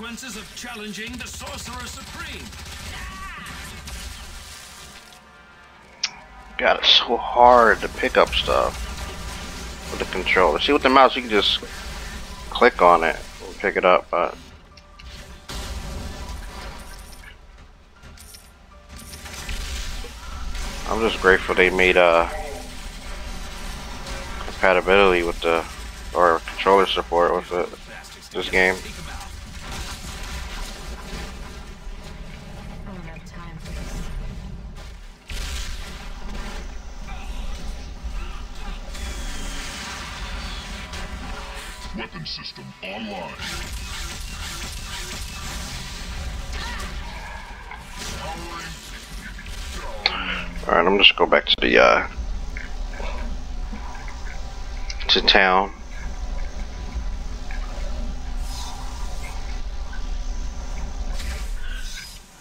Consequences of challenging the Sorcerer Supreme. God, it's so hard to pick up stuff with the controller. See, with the mouse, you can just click on it and pick it up, but. I'm just grateful they made uh, compatibility with the or controller support with it, this game. Uh to town.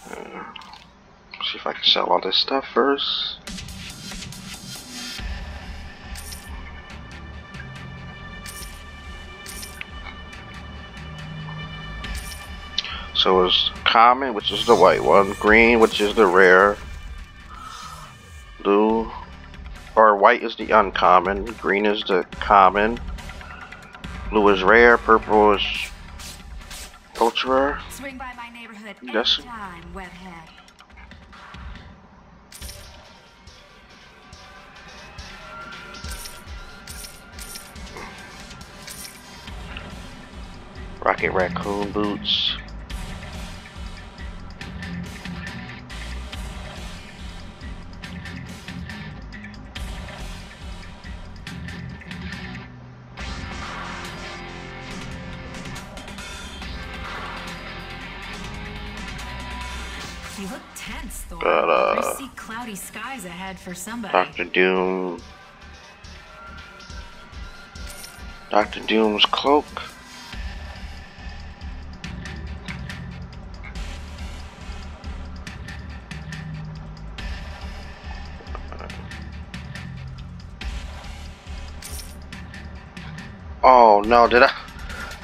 Uh, see if I can sell all this stuff first. So it's common, which is the white one, green, which is the rare, blue or white is the uncommon, green is the common, blue is rare, purple is ultra rare. Swing by my neighborhood Yes. anytime, webhead. Rocket raccoon boots. Cloudy skies ahead for somebody. Doctor Doom. Doctor Doom's cloak. Oh no, did I?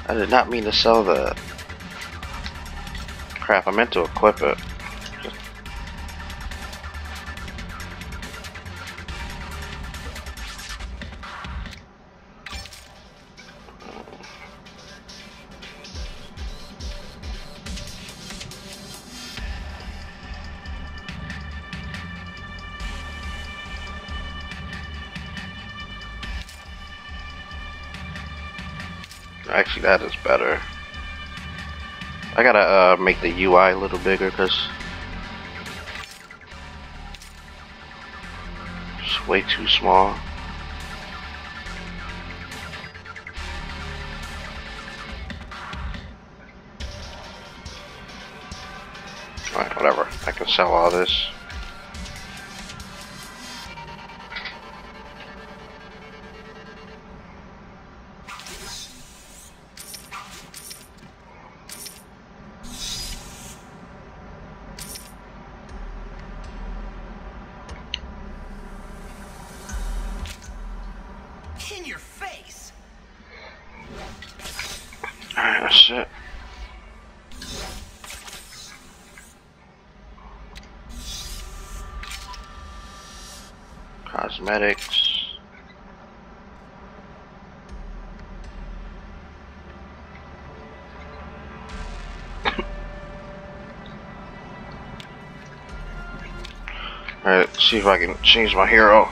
I did not mean to sell the. Crap, I meant to equip it. I gotta uh, make the UI a little bigger because it's way too small. Alright, whatever. I can sell all this. See if I can change my hero.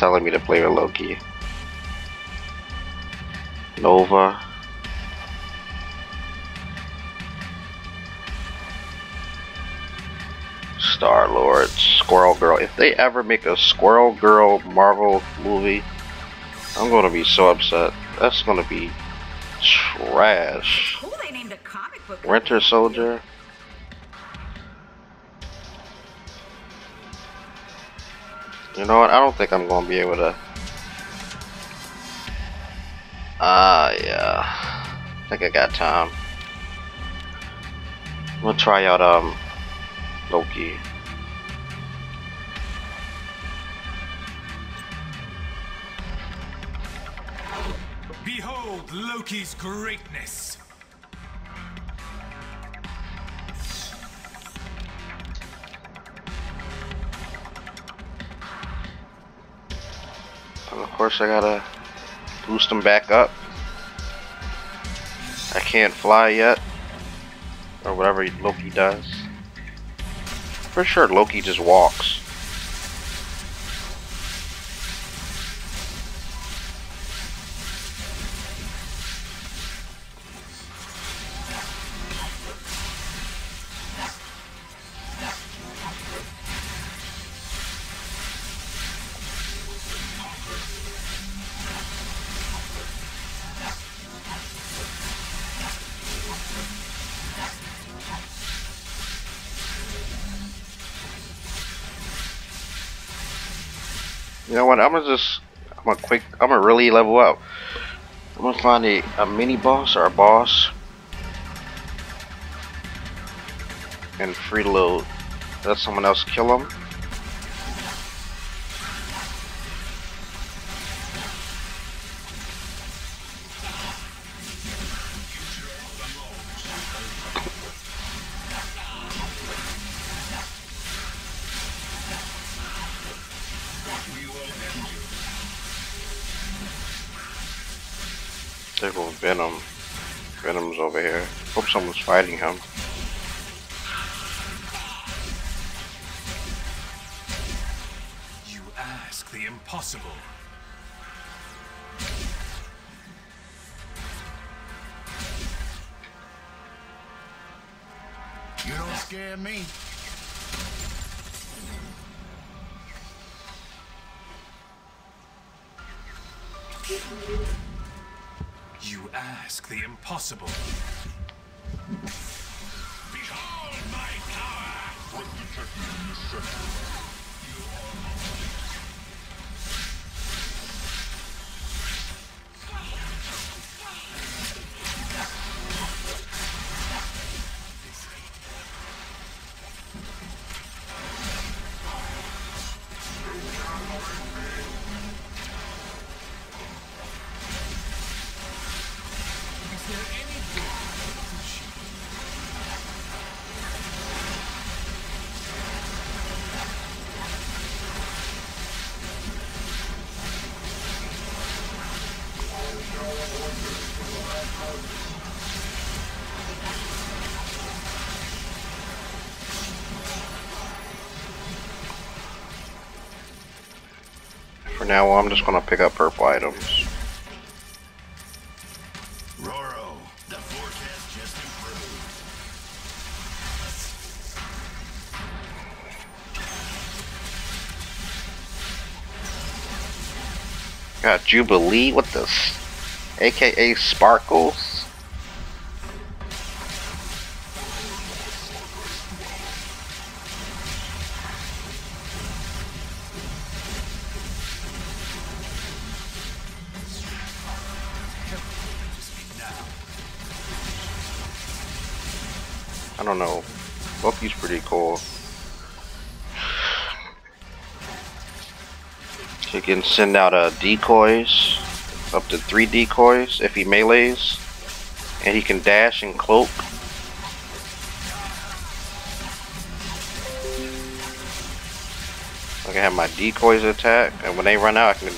Telling me to play with Loki. Nova. Star Lord. Squirrel Girl. If they ever make a Squirrel Girl Marvel movie, I'm gonna be so upset. That's gonna be trash. Cool, they named a comic book. Winter Soldier. You know what? I don't think I'm gonna be able to. Ah, uh, yeah. I think I got time. I'm gonna try out um Loki. Behold Loki's greatness. Course I gotta boost him back up. I can't fly yet. Or whatever Loki does. For sure Loki just walks. I'm gonna just, I'm gonna quick, I'm gonna really level up. I'm gonna find a, a mini boss or a boss and free load. Let someone else kill him. Fighting him. You ask the impossible. You don't scare me. You ask the impossible. Detected Now, I'm just gonna pick up purple items. Roro, the forecast just improved. Got Jubilee with this, aka Sparkles. Can send out uh, decoys, up to three decoys if he melees, and he can dash and cloak. I can have my decoys attack, and when they run out, I can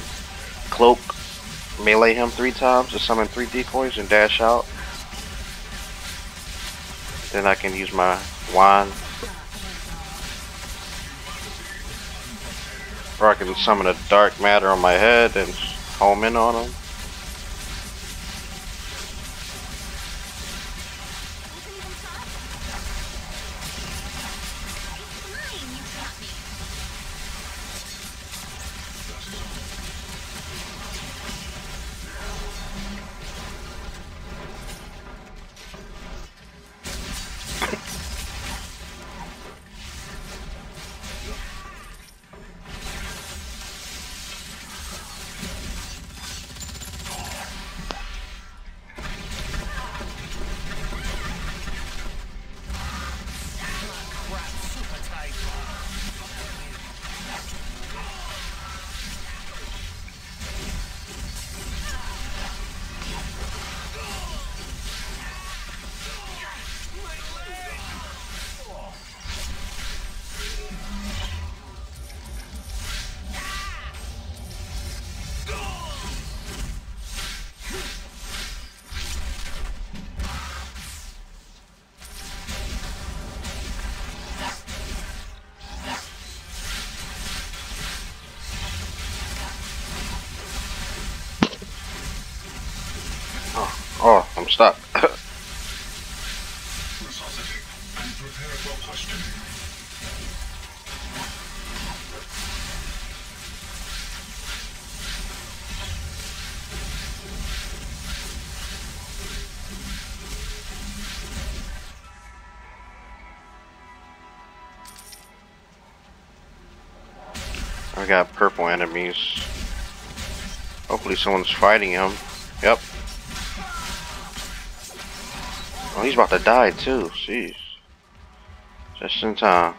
cloak, melee him three times to summon three decoys and dash out. Then I can use my wand. I can summon a dark matter on my head and home in on him. Got purple enemies. Hopefully someone's fighting him. Yep. Oh, he's about to die too. Jeez. Just in time.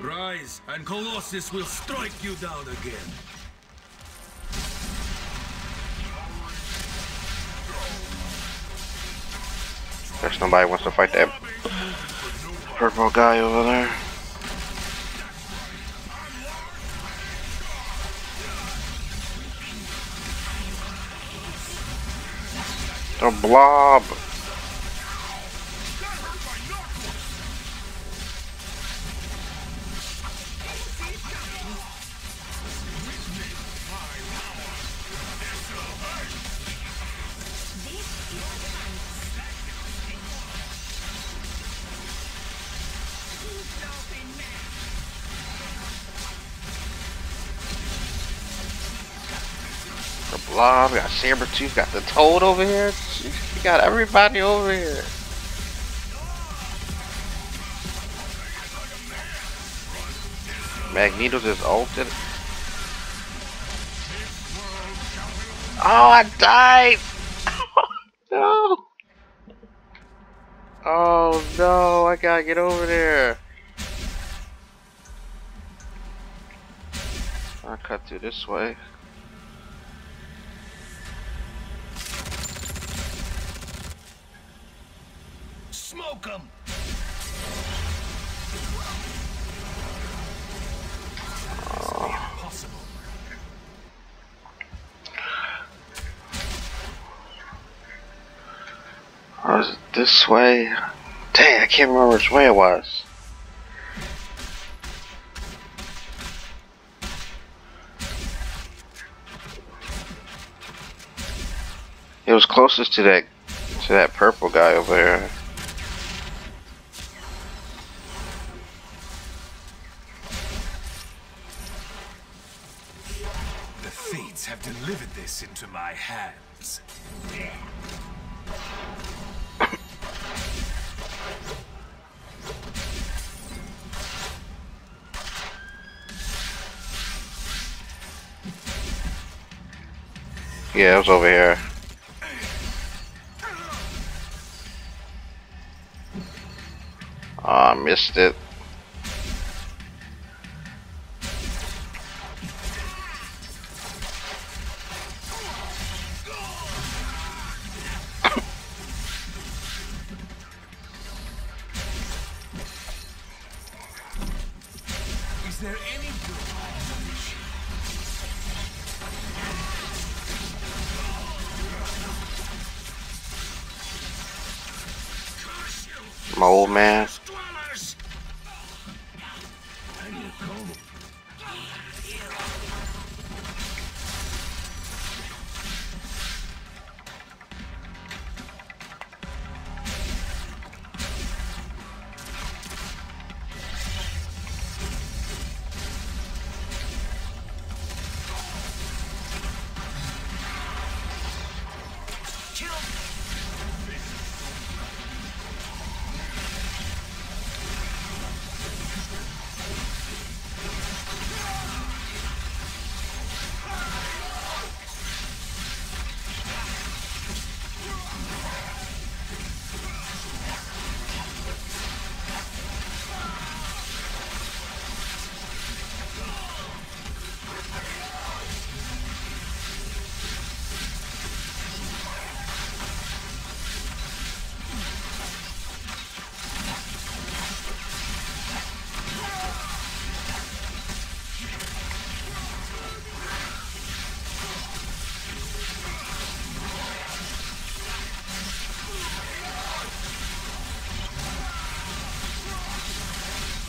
Rise, and Colossus will strike you down again. Guess nobody wants to fight that purple guy over there. Blob. Blob, got Sabretooth, got the toad over here. We got everybody over here. Magneto just ulted. Oh, I died! no! Oh no, I gotta get over there. I'll cut through this way. Impossible. Was it this way? Dang, I can't remember which way it was. It was closest to that to that purple guy over there. Into my hands. Yeah, it was over here. I missed it.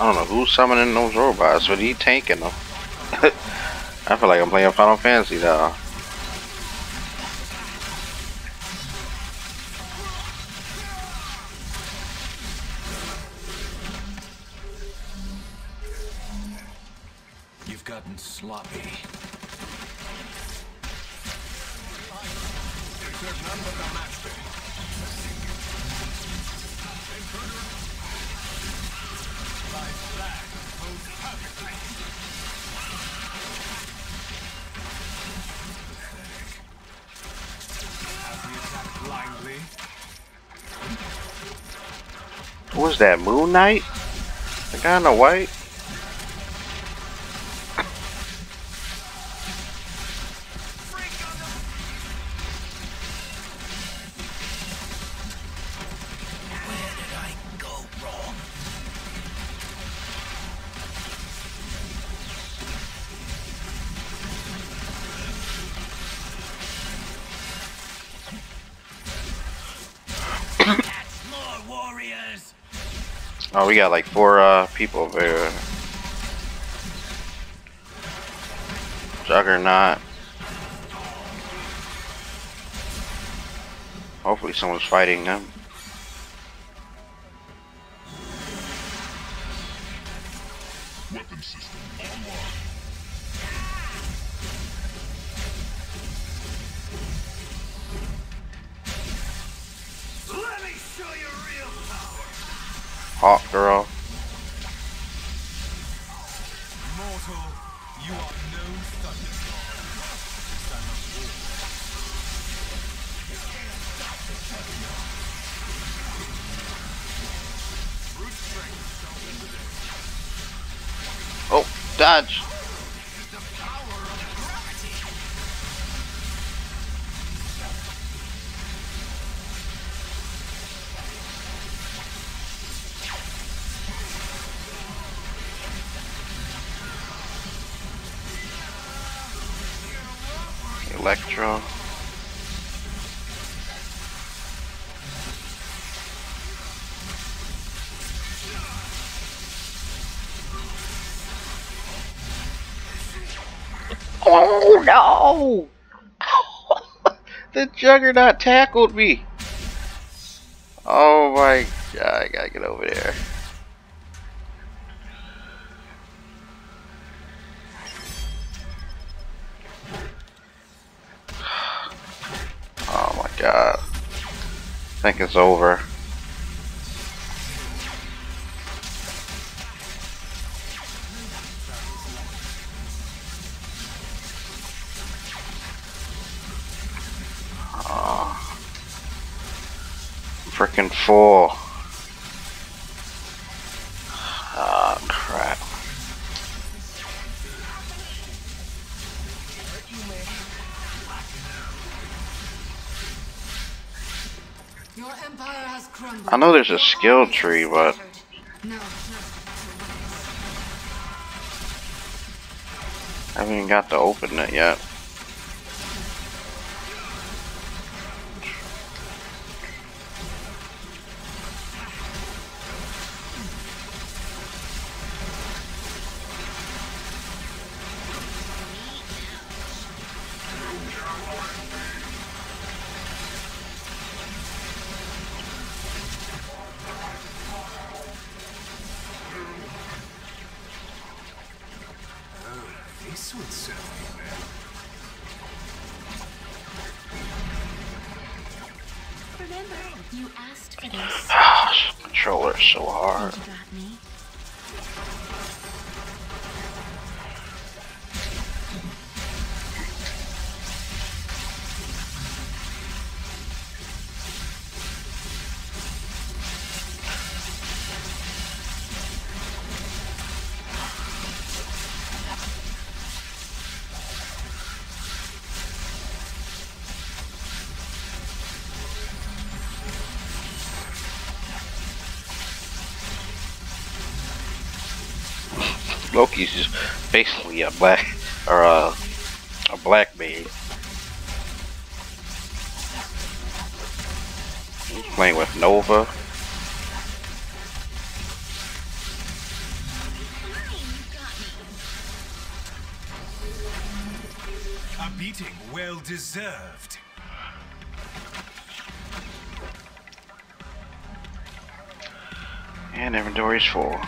I don't know who's summoning those robots, but he tanking them. I feel like I'm playing Final Fantasy now. That? Moon Knight? The guy in the white? We got like four uh, people over here. Juggernaut. Hopefully someone's fighting them. Dodge. Juggernaut tackled me. Oh my god, I gotta get over there. Oh my god. I think it's over. Freaking full. Oh ah, crap. Your empire has crumbled. I know there's a skill tree, but. I haven't even got to open it yet. Black or a a black maid. Playing with Nova. A beating well deserved. And inventory is full.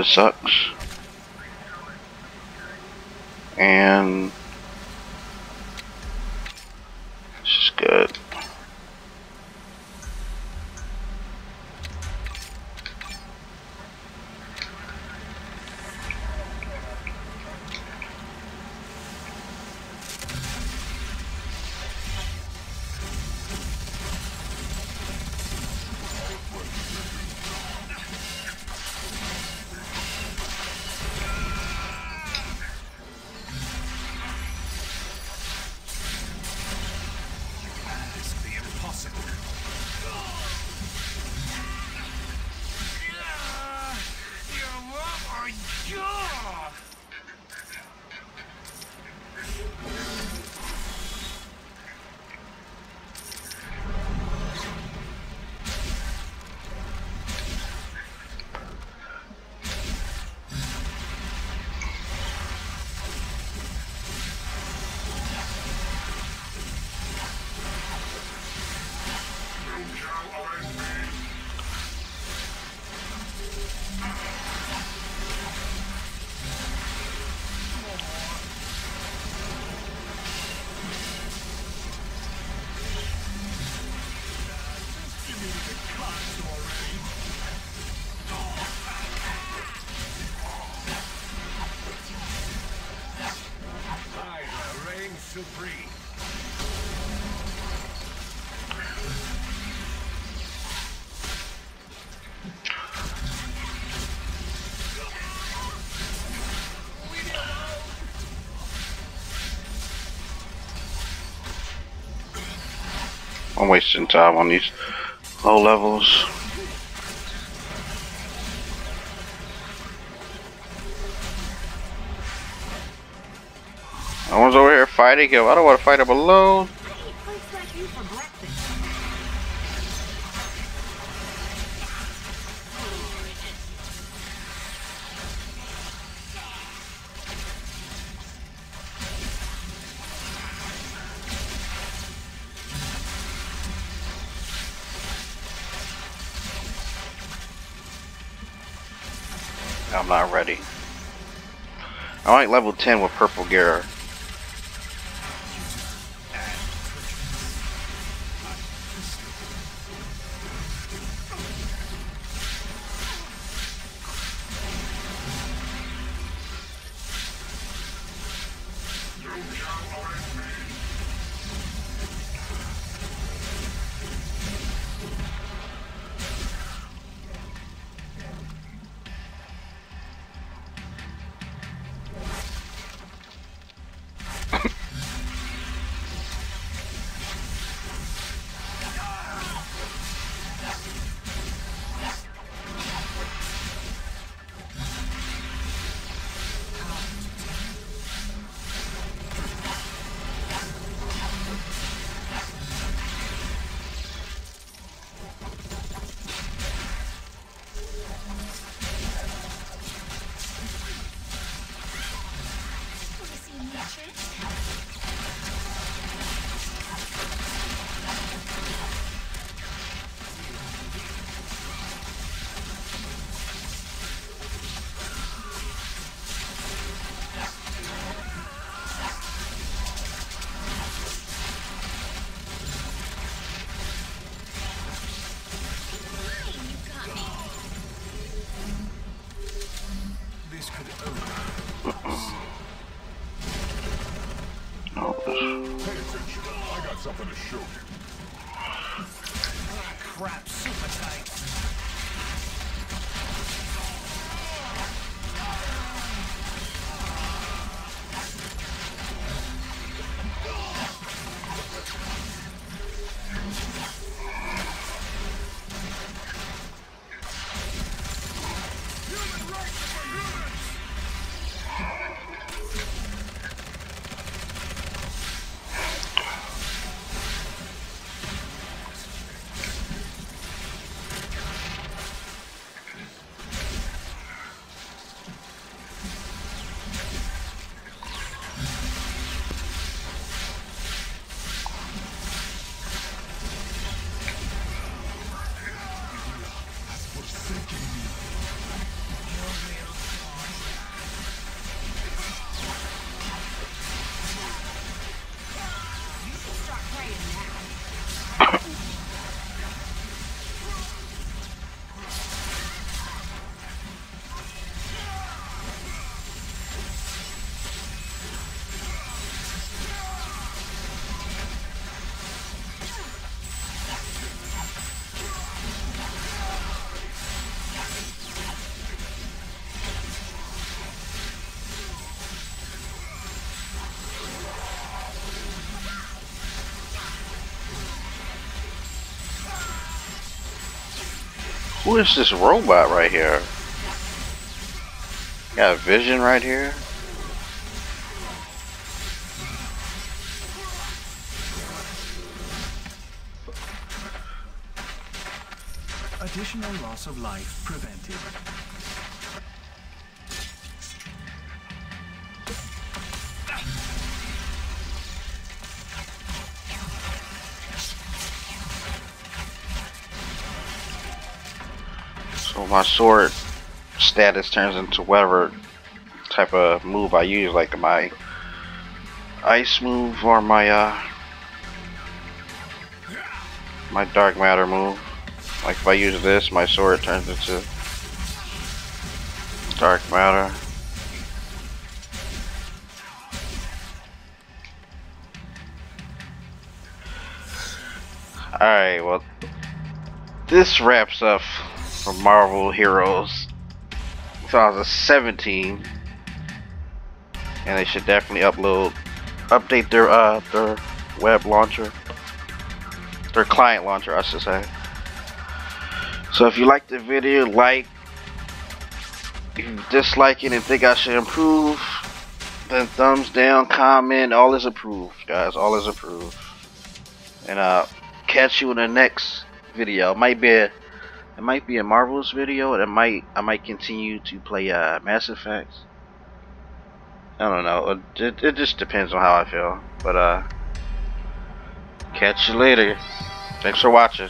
This sucks. I'm wasting time on these low levels. I was over here fighting him. I don't want to fight him alone. Not ready. I like level 10 with purple gear. Something to show you. Is this robot right here? Got a vision right here. Additional loss of life my sword status turns into whatever type of move I use, like my ice move or my uh my dark matter move. Like if I use this, my sword turns into dark matter. Alright, well this wraps up Marvel Heroes 2017 and they should definitely upload update their uh their web launcher. Their client launcher I should say. So if you like the video like. If you dislike it and think I should improve then thumbs down comment all is approved guys all is approved. And uh catch you in the next video. Might be a it might be a Marvelous video and it might I might continue to play uh Mass Effect. I don't know. It, it just depends on how I feel. But uh catch you later. Thanks for watching